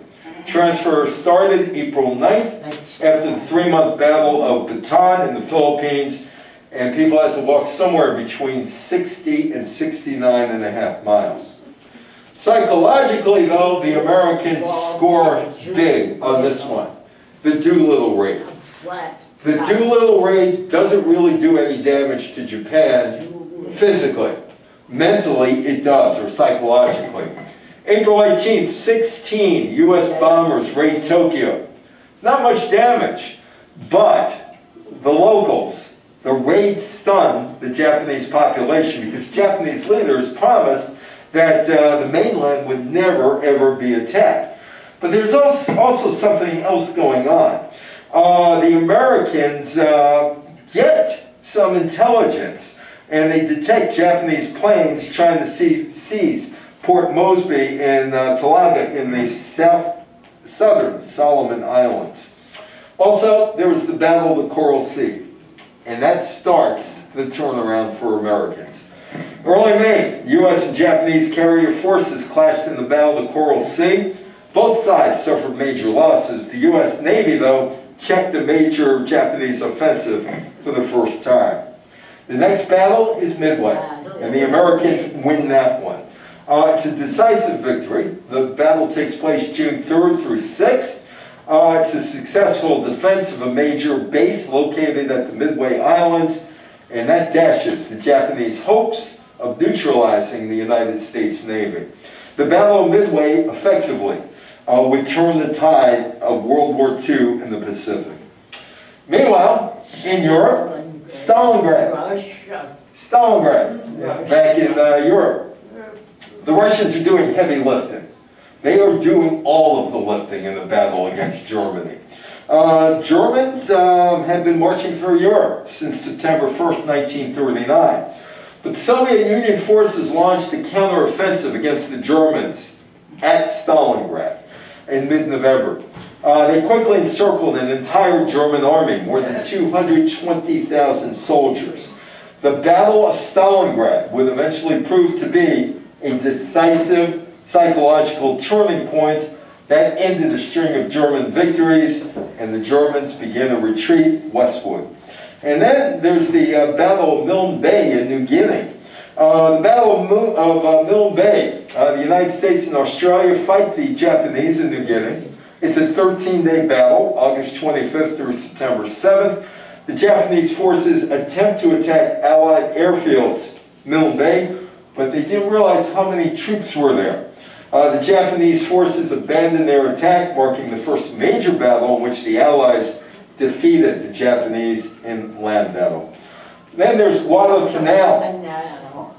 Transfer started April 9th after the three-month Battle of Bataan in the Philippines, and people had to walk somewhere between 60 and 69 and a half miles. Psychologically, though, the Americans score big on this one. The Doolittle raid.
What?
The Doolittle raid doesn't really do any damage to Japan physically. Mentally, it does, or psychologically. April 18th, 16 U.S. bombers raid Tokyo. Not much damage, but the locals, the raid stunned the Japanese population because Japanese leaders promised that uh, the mainland would never ever be attacked. But there's also, also something else going on. Uh, the Americans uh, get some intelligence and they detect Japanese planes trying to see, seize Port Moresby and uh, Tulagi in the south, southern Solomon Islands. Also, there was the Battle of the Coral Sea, and that starts the turnaround for Americans. Early May, U.S. and Japanese carrier forces clashed in the Battle of the Coral Sea. Both sides suffered major losses. The U.S. Navy, though, checked a major Japanese offensive for the first time. The next battle is Midway, and the Americans win that one. Uh, it's a decisive victory. The battle takes place June 3rd through 6th. Uh, it's a successful defense of a major base located at the Midway Islands, and that dashes the Japanese hopes of neutralizing the United States Navy. The Battle of Midway effectively uh, would turn the tide of World War II in the Pacific. Meanwhile, in Europe, Stalingrad. Stalingrad, back in uh, Europe, the Russians are doing heavy lifting. They are doing all of the lifting in the battle against Germany. Uh, Germans um, had been marching through Europe since September 1st, 1939. But the Soviet Union forces launched a counteroffensive against the Germans at Stalingrad in mid-November. Uh, they quickly encircled an entire German army, more than 220,000 soldiers. The Battle of Stalingrad would eventually prove to be a decisive psychological turning point that ended a string of German victories, and the Germans began a retreat westward. And then there's the uh, Battle of Milne Bay in New Guinea. Uh, the Battle of, Mil- of uh, Milne Bay, uh, the United States and Australia fight the Japanese in New Guinea. It's a 13-day battle, August 25th through September 7th. The Japanese forces attempt to attack Allied airfields, Milne Bay, but they didn't realize how many troops were there. Uh, the Japanese forces abandoned their attack, marking the first major battle in which the Allies defeated the Japanese in land battle. Then there's Guadalcanal.
Canal.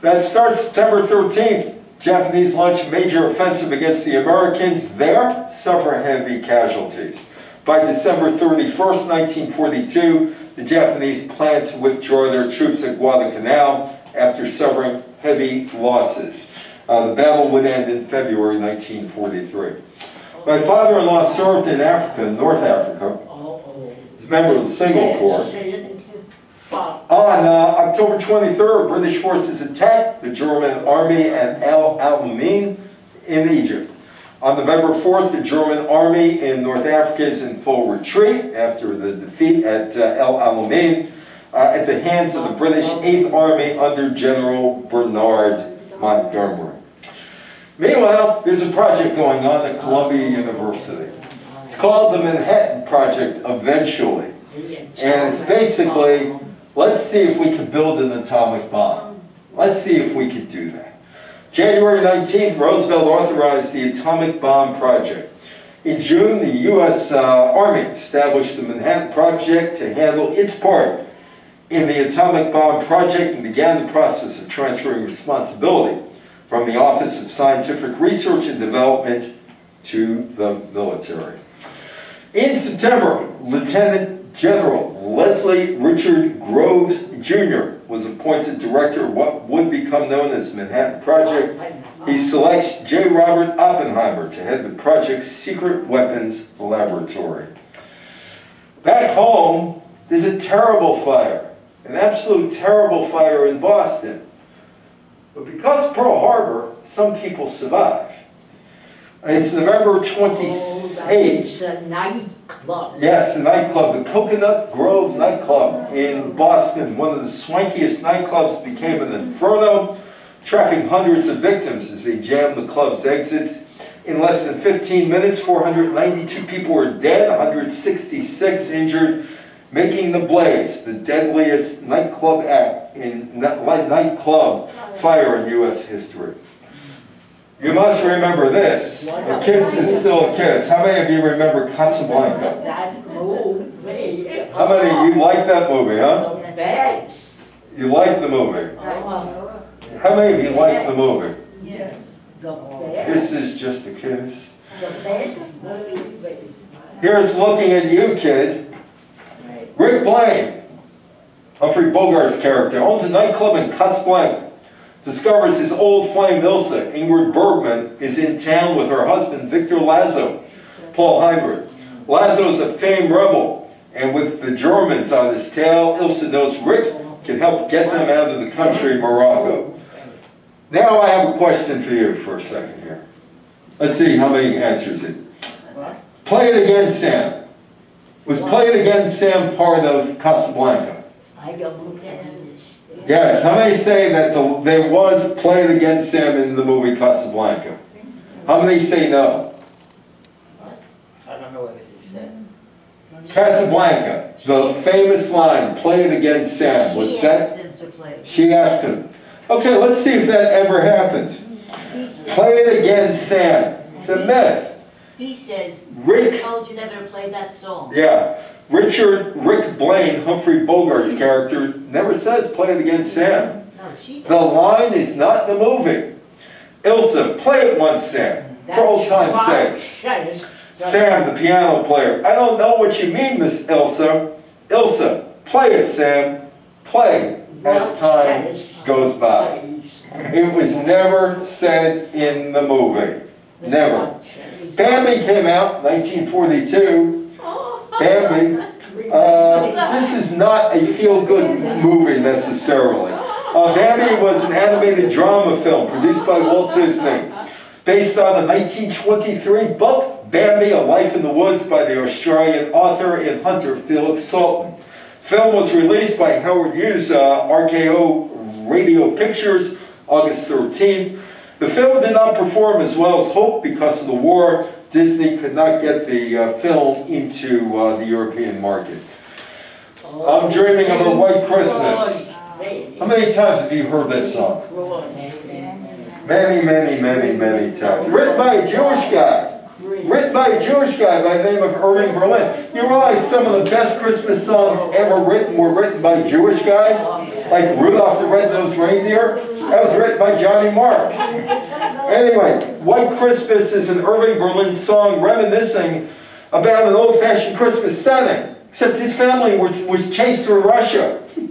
That starts September 13th. Japanese launch a major offensive against the Americans. There, suffer heavy casualties. By December 31st, 1942, the Japanese planned to withdraw their troops at Guadalcanal after suffering heavy losses. Uh, the battle would end in February 1943. My father-in-law served in Africa, North Africa,
Uh-oh.
as a member of the Signal Corps. On uh, October 23rd, British forces attacked the German army at El Alamein in Egypt. On November 4th, the German army in North Africa is in full retreat after the defeat at uh, El Alamein uh, at the hands of the British 8th Army under General Bernard Montgomery. Meanwhile, there's a project going on at Columbia University. It's called the Manhattan Project eventually. And it's basically, let's see if we can build an atomic bomb. Let's see if we can do that. January 19th, Roosevelt authorized the atomic bomb project. In June, the U.S. Uh, Army established the Manhattan Project to handle its part in the atomic bomb project and began the process of transferring responsibility from the Office of Scientific Research and Development to the military. In September, Lieutenant General Leslie Richard Groves Jr. was appointed director of what would become known as Manhattan Project. He selects J. Robert Oppenheimer to head the project's secret weapons laboratory. Back home, there's a terrible fire, an absolute terrible fire in Boston. But because of Pearl Harbor, some people survive. It's November
Oh, that
28th.
is a nightclub.
Yes, the nightclub, the Cocoanut Grove nightclub in Boston, one of the swankiest nightclubs, became an inferno, trapping hundreds of victims as they jammed the club's exits. In less than 15 minutes, 492 people were dead, 166 injured, making the blaze the deadliest nightclub act in nightclub fire in U.S. history. You must remember this. A kiss is still a kiss. How many of you remember Casablanca? How many of you like that movie, huh? You like the movie? How many of you like the movie? This is just a kiss. Here's looking at you, kid. Rick Blaine, Humphrey Bogart's character, owns a nightclub in Casablanca. Discovers his old flame Ilsa, Ingrid Bergman, is in town with her husband Victor Laszlo, Paul Henreid. is a famed rebel, and with the Germans on his tail, Ilsa knows Rick can help get them out of the country, Morocco. Now I have a question for you for a second here. Let's see how many answers it. Play it again, Sam. Was played against Sam part of Casablanca?
I don't understand.
Yes, how many say that the, there was played against Sam in the movie Casablanca? How many say no?
I don't know what it said.
Casablanca, the famous line, Play It Again, Sam, was
She
that?
asked him to play.
She asked him. Okay, let's see if that ever happened.
He said,
Play It Again, Sam. It's a myth.
He says, I
Rick
told you never to play that song.
Yeah, Richard, Rick Blaine, Humphrey Bogart's character, never says play it again, Sam.
No, she
The line is not in the movie. Ilsa, play it once, Sam, for old time's
That's
sake.
what it says.
Sam, the piano player, I don't know what you mean, Miss Ilsa. Ilsa, play it, Sam. Play as time goes by. It was never said in the movie. Never. Bambi came out 1942. Bambi. Uh, this is not a feel-good movie necessarily. Uh, Bambi was an animated drama film produced by Walt Disney, based on the 1923 book Bambi: A Life in the Woods by the Australian author and hunter Felix Salten. Film was released by Howard Hughes uh, RKO Radio Pictures August 13th. The film did not perform as well as hoped because of the war. Disney could not get the uh, film into uh, the European market. I'm dreaming of a white Christmas. How many times have you heard that song? Many, many, many, many times. Written by a Jewish guy. Written by a Jewish guy by the name of Irving Berlin. You realize some of the best Christmas songs ever written were written by Jewish guys? Like Rudolph the Red-Nosed Reindeer? That was written by Johnny Marks. Anyway, White Christmas is an Irving Berlin song reminiscing about an old-fashioned Christmas setting. Except his family was, was chased through Russia. *laughs*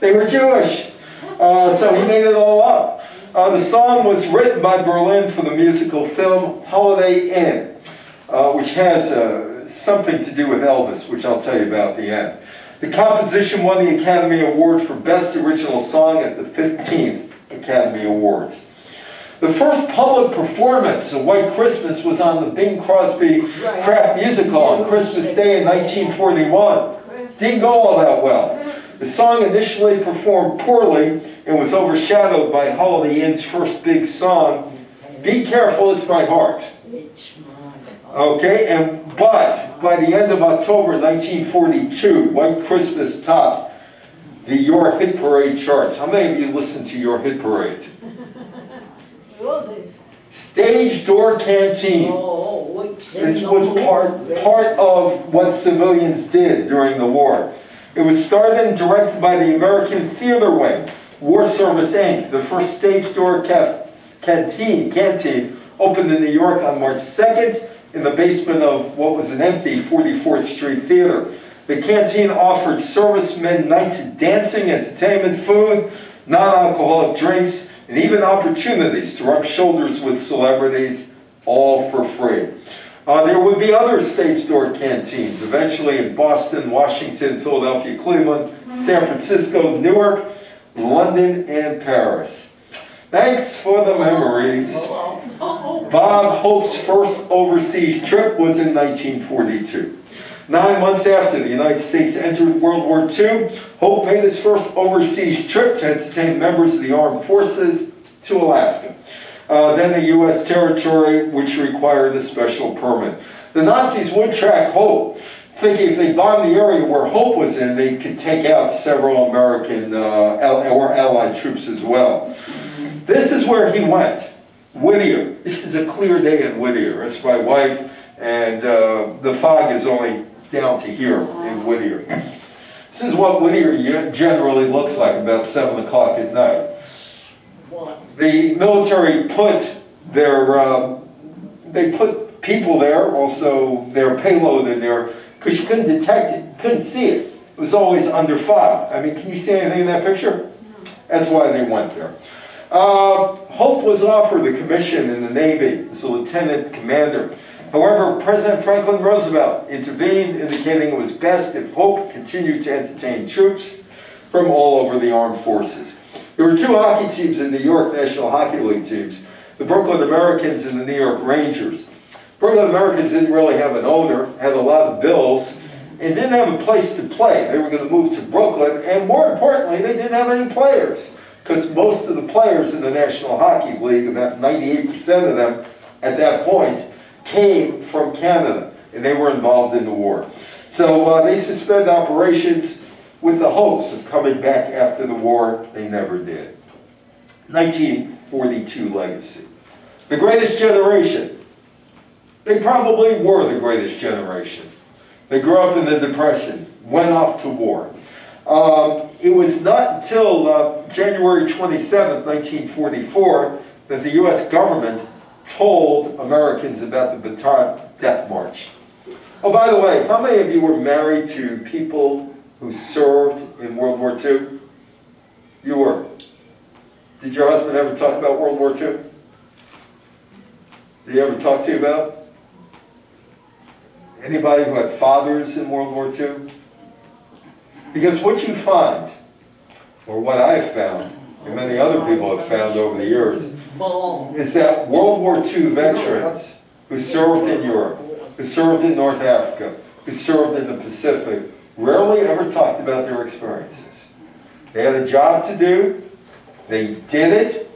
They were Jewish. Uh, so he made it all up. Uh, the song was written by Berlin for the musical film Holiday Inn, uh, which has uh, something to do with Elvis, which I'll tell you about at the end. The composition won the Academy Award for Best Original Song at the 15th Academy Awards. The first public performance of White Christmas was on the Bing Crosby Kraft musical on Christmas Day in 1941. Didn't go all that well. The song initially performed poorly and was overshadowed by Holiday Inn's first big song, Be Careful, It's My Heart. Okay, and but by the end of October 1942, White Christmas topped the Your Hit Parade charts. How many of you listen to Your Hit Parade? *laughs* Stage Door Canteen. This was part, part of what civilians did during the war. It was started and directed by the American Theater Wing, War Service Inc., the first stage door caf- canteen, canteen opened in New York on March 2nd in the basement of what was an empty 44th Street Theater. The canteen offered servicemen nights of dancing, entertainment, food, non-alcoholic drinks, and even opportunities to rub shoulders with celebrities, all for free. Uh, there would be other stage door canteens, eventually in Boston, Washington, Philadelphia, Cleveland, San Francisco, Newark, London, and Paris. Thanks for the memories. Bob Hope's first overseas trip was in 1942. Nine months after the United States entered World War II, Hope made his first overseas trip to entertain members of the armed forces to Alaska. Uh, then a U.S. territory which required a special permit. The Nazis would track Hope, thinking if they bombed the area where Hope was in, they could take out several American uh, or Allied troops as well. This is where he went, Whittier. This is a clear day in Whittier. It's my wife, and uh, the fog is only down to here in Whittier. This is what Whittier generally looks like about 7 o'clock at night the military put their, um, they put people there, also their payload in there, because you couldn't detect it, couldn't see it. It was always under fog. I mean, can you see anything in that picture? That's why they went there. Uh, Hope was offered the commission in the Navy as a lieutenant commander. However, President Franklin Roosevelt intervened, indicating it was best if Hope continued to entertain troops from all over the armed forces. There were two hockey teams in New York, National Hockey League teams, the Brooklyn Americans and the New York Rangers. Brooklyn Americans didn't really have an owner, had a lot of bills, and didn't have a place to play. They were going to move to Brooklyn, and more importantly, they didn't have any players, because most of the players in the National Hockey League, about 98% of them at that point, came from Canada, and they were involved in the war. So uh, they suspended operations with the hopes of coming back after the war. They never did. 1942 legacy. The greatest generation. They probably were the greatest generation. They grew up in the Depression, went off to war. Um, it was not until uh, January 27, 1944, that the U.S. government told Americans about the Bataan Death March. Oh, by the way, how many of you were married to people who served in World War II? You were. Did your husband ever talk about World War II? Did he ever talk to you about? Anybody who had fathers in World War II? Because what you find, or what I've found, and many other people have found over the years,
Belong.
is that World War II veterans who served in Europe, who served in North Africa, who served in the Pacific, rarely ever talked about their experiences. They had a job to do, they did it,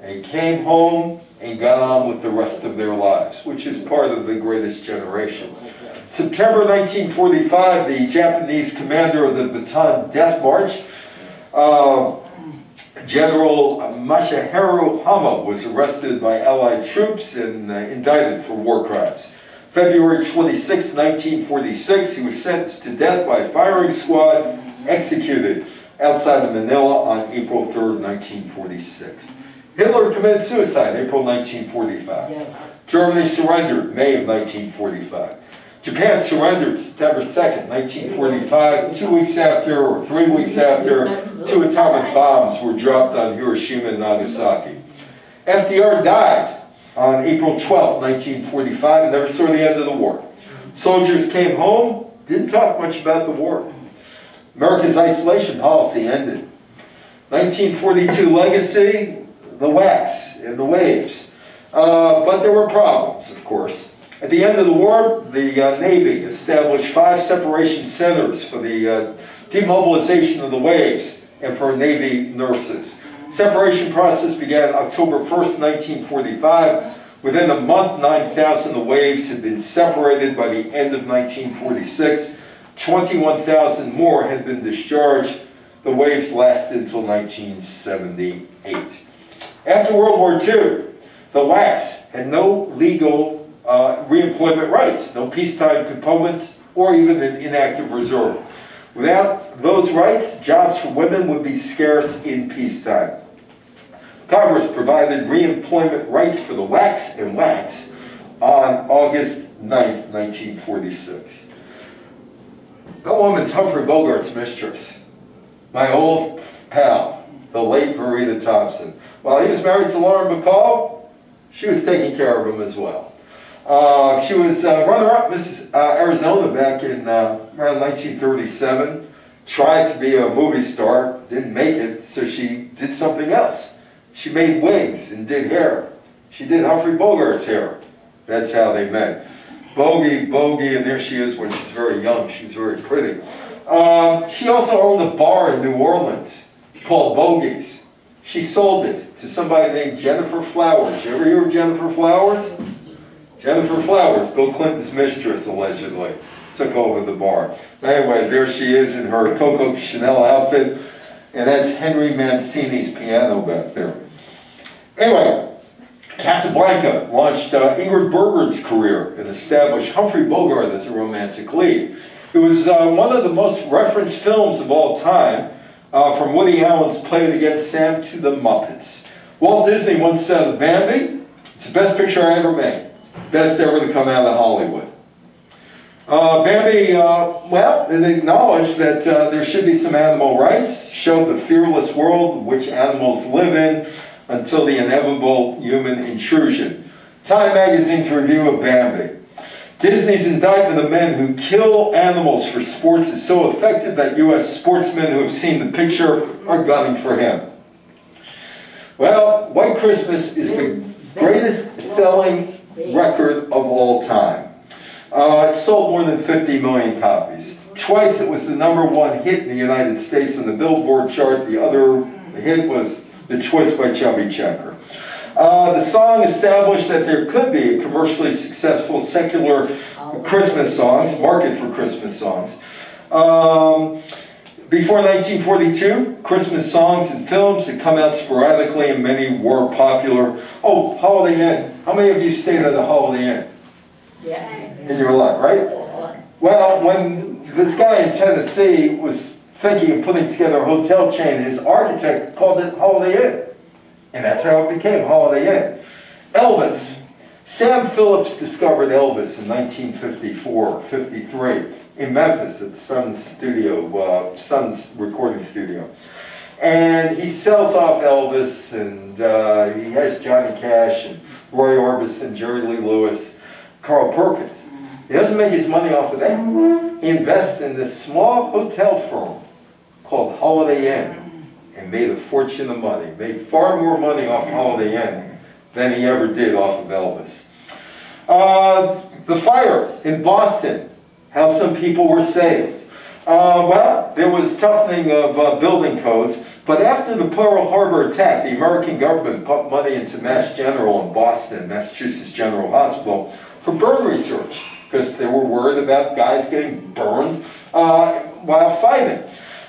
they came home and got on with the rest of their lives, which is part of the greatest generation. September 1945, the Japanese commander of the Bataan Death March, uh, General Masaharu Homma was arrested by Allied troops and uh, indicted for war crimes. February 26, 1946, he was sentenced to death by firing squad, executed outside of Manila on April 3, 1946. Hitler committed suicide April 1945.
Yeah.
Germany surrendered May of 1945. Japan surrendered September 2nd, 1945. Two weeks after, or three weeks after, two atomic bombs were dropped on Hiroshima and Nagasaki. FDR died on April 12th, 1945, and never saw the end of the war. Soldiers came home, didn't talk much about the war. America's isolation policy ended. 1942 legacy, the WACs and the waves. Uh, but there were problems, of course. At the end of the war, the uh, Navy established five separation centers for the uh, demobilization of the waves and for Navy nurses. Separation process began October 1st, 1945. Within a month, 9,000 of the waves had been separated by the end of 1946. 21,000 more had been discharged. The waves lasted until 1978. After World War II, the WACs had no legal uh, reemployment rights, no peacetime component, or even an inactive reserve. Without those rights, jobs for women would be scarce in peacetime. Congress provided reemployment rights for the wax and WACs on August 9th, 1946. That woman's Humphrey Bogart's mistress, my old pal, the late Verita Thompson. While he was married to Lauren Bacall, she was taking care of him as well. Uh, she was uh, runner-up Mrs. Uh, Arizona back in uh, around 1937. Tried to be a movie star, didn't make it, so she did something else. She made wigs and did hair. She did Humphrey Bogart's hair. That's how they met. Bogey, Bogey, and there she is when she's very young. She's very pretty. Um, she also owned a bar in New Orleans called Bogey's. She sold it to somebody named Gennifer Flowers. You ever hear of Gennifer Flowers? Gennifer Flowers, Bill Clinton's mistress, allegedly, took over the bar. Anyway, there she is in her Coco Chanel outfit, and that's Henry Mancini's piano back there. Anyway, Casablanca launched uh, Ingrid Bergman's career and established Humphrey Bogart as a romantic lead. It was uh, one of the most referenced films of all time, uh, from Woody Allen's Play It Again Sam to the Muppets. Walt Disney once said of Bambi, it's the best picture I ever made. Best ever to come out of Hollywood. Uh, Bambi, uh, well, it acknowledged that uh, there should be some animal rights, showed the fearless world which animals live in until the inevitable human intrusion. Time magazine's review of Bambi. Disney's indictment of men who kill animals for sports is so effective that U.S. sportsmen who have seen the picture are gunning for him. Well, White Christmas is the greatest selling record of all time. Uh, it sold more than 50 million copies. Twice it was the number one hit in the United States on the Billboard chart. The other hit was The Twist by Chubby Checker. Uh, the song established that there could be commercially successful secular Christmas songs, market for Christmas songs. Um, before 1942, Christmas songs and films had come out sporadically and many were popular. Oh, Holiday Inn. How many of you stayed at the Holiday Inn
Yeah.
in your life, right? Well, when this guy in Tennessee was thinking of putting together a hotel chain, his architect called it Holiday Inn. And that's how it became Holiday Inn. Elvis. Sam Phillips discovered Elvis in 1954, 53 in Memphis at Sun's studio, uh, Sun's recording studio. And he sells off Elvis, and uh, he has Johnny Cash and Roy Orbison, Jerry Lee Lewis, Carl Perkins. He doesn't make his money off of that. He invests in this small hotel firm called Holiday Inn and made a fortune of money. Made far more money off Holiday Inn than he ever did off of Elvis. Uh, the fire in Boston, how some people were saved. Uh, well, there was toughening of uh, building codes, but after the Pearl Harbor attack, the American government pumped money into Mass General in Boston, Massachusetts General Hospital, for burn research, because they were worried about guys getting burned uh, while fighting.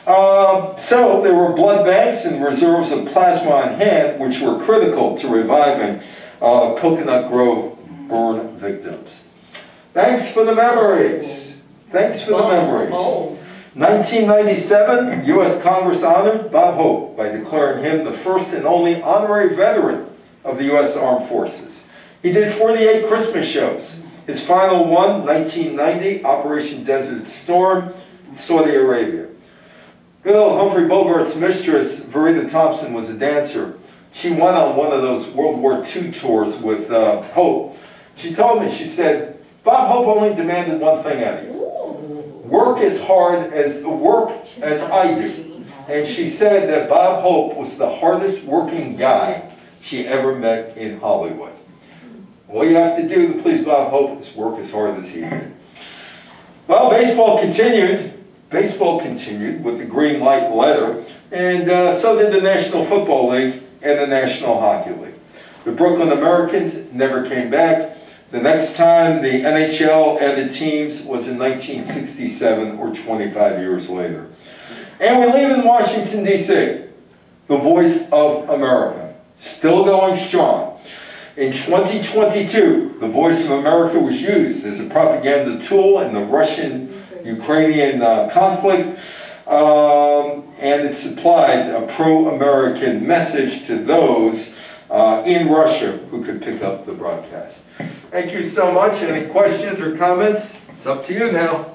Uh, so there were blood banks and reserves of plasma on hand, which were critical to reviving uh, Cocoanut Grove burn victims. Thanks for the memories. Thanks for the memories.
Oh,
1997, U.S. Congress honored Bob Hope by declaring him the first and only honorary veteran of the U.S. Armed Forces. He did 48 Christmas shows. His final one, 1990, Operation Desert Storm, Saudi Arabia. Good old Humphrey Bogart's mistress, Verita Thompson, was a dancer. She went on one of those World War II tours with uh, Hope. She told me, she said, Bob Hope only demanded one thing out of you. Work as hard as, work as I do. And she said that Bob Hope was the hardest working guy she ever met in Hollywood. All you have to do to please Bob Hope is work as hard as he did. Well, baseball continued. Baseball continued with the green light letter, and uh, so did the National Football League and the National Hockey League. The Brooklyn Americans never came back. The next time the NHL added teams was in 1967 or 25 years later. And we live in Washington, D.C., the voice of America, still going strong. In 2022, the voice of America was used as a propaganda tool in the Russian-Ukrainian uh, conflict, um, and it supplied a pro-American message to those uh, in Russia who could pick up the broadcast. Thank you so much. Any questions or comments? It's up to you now.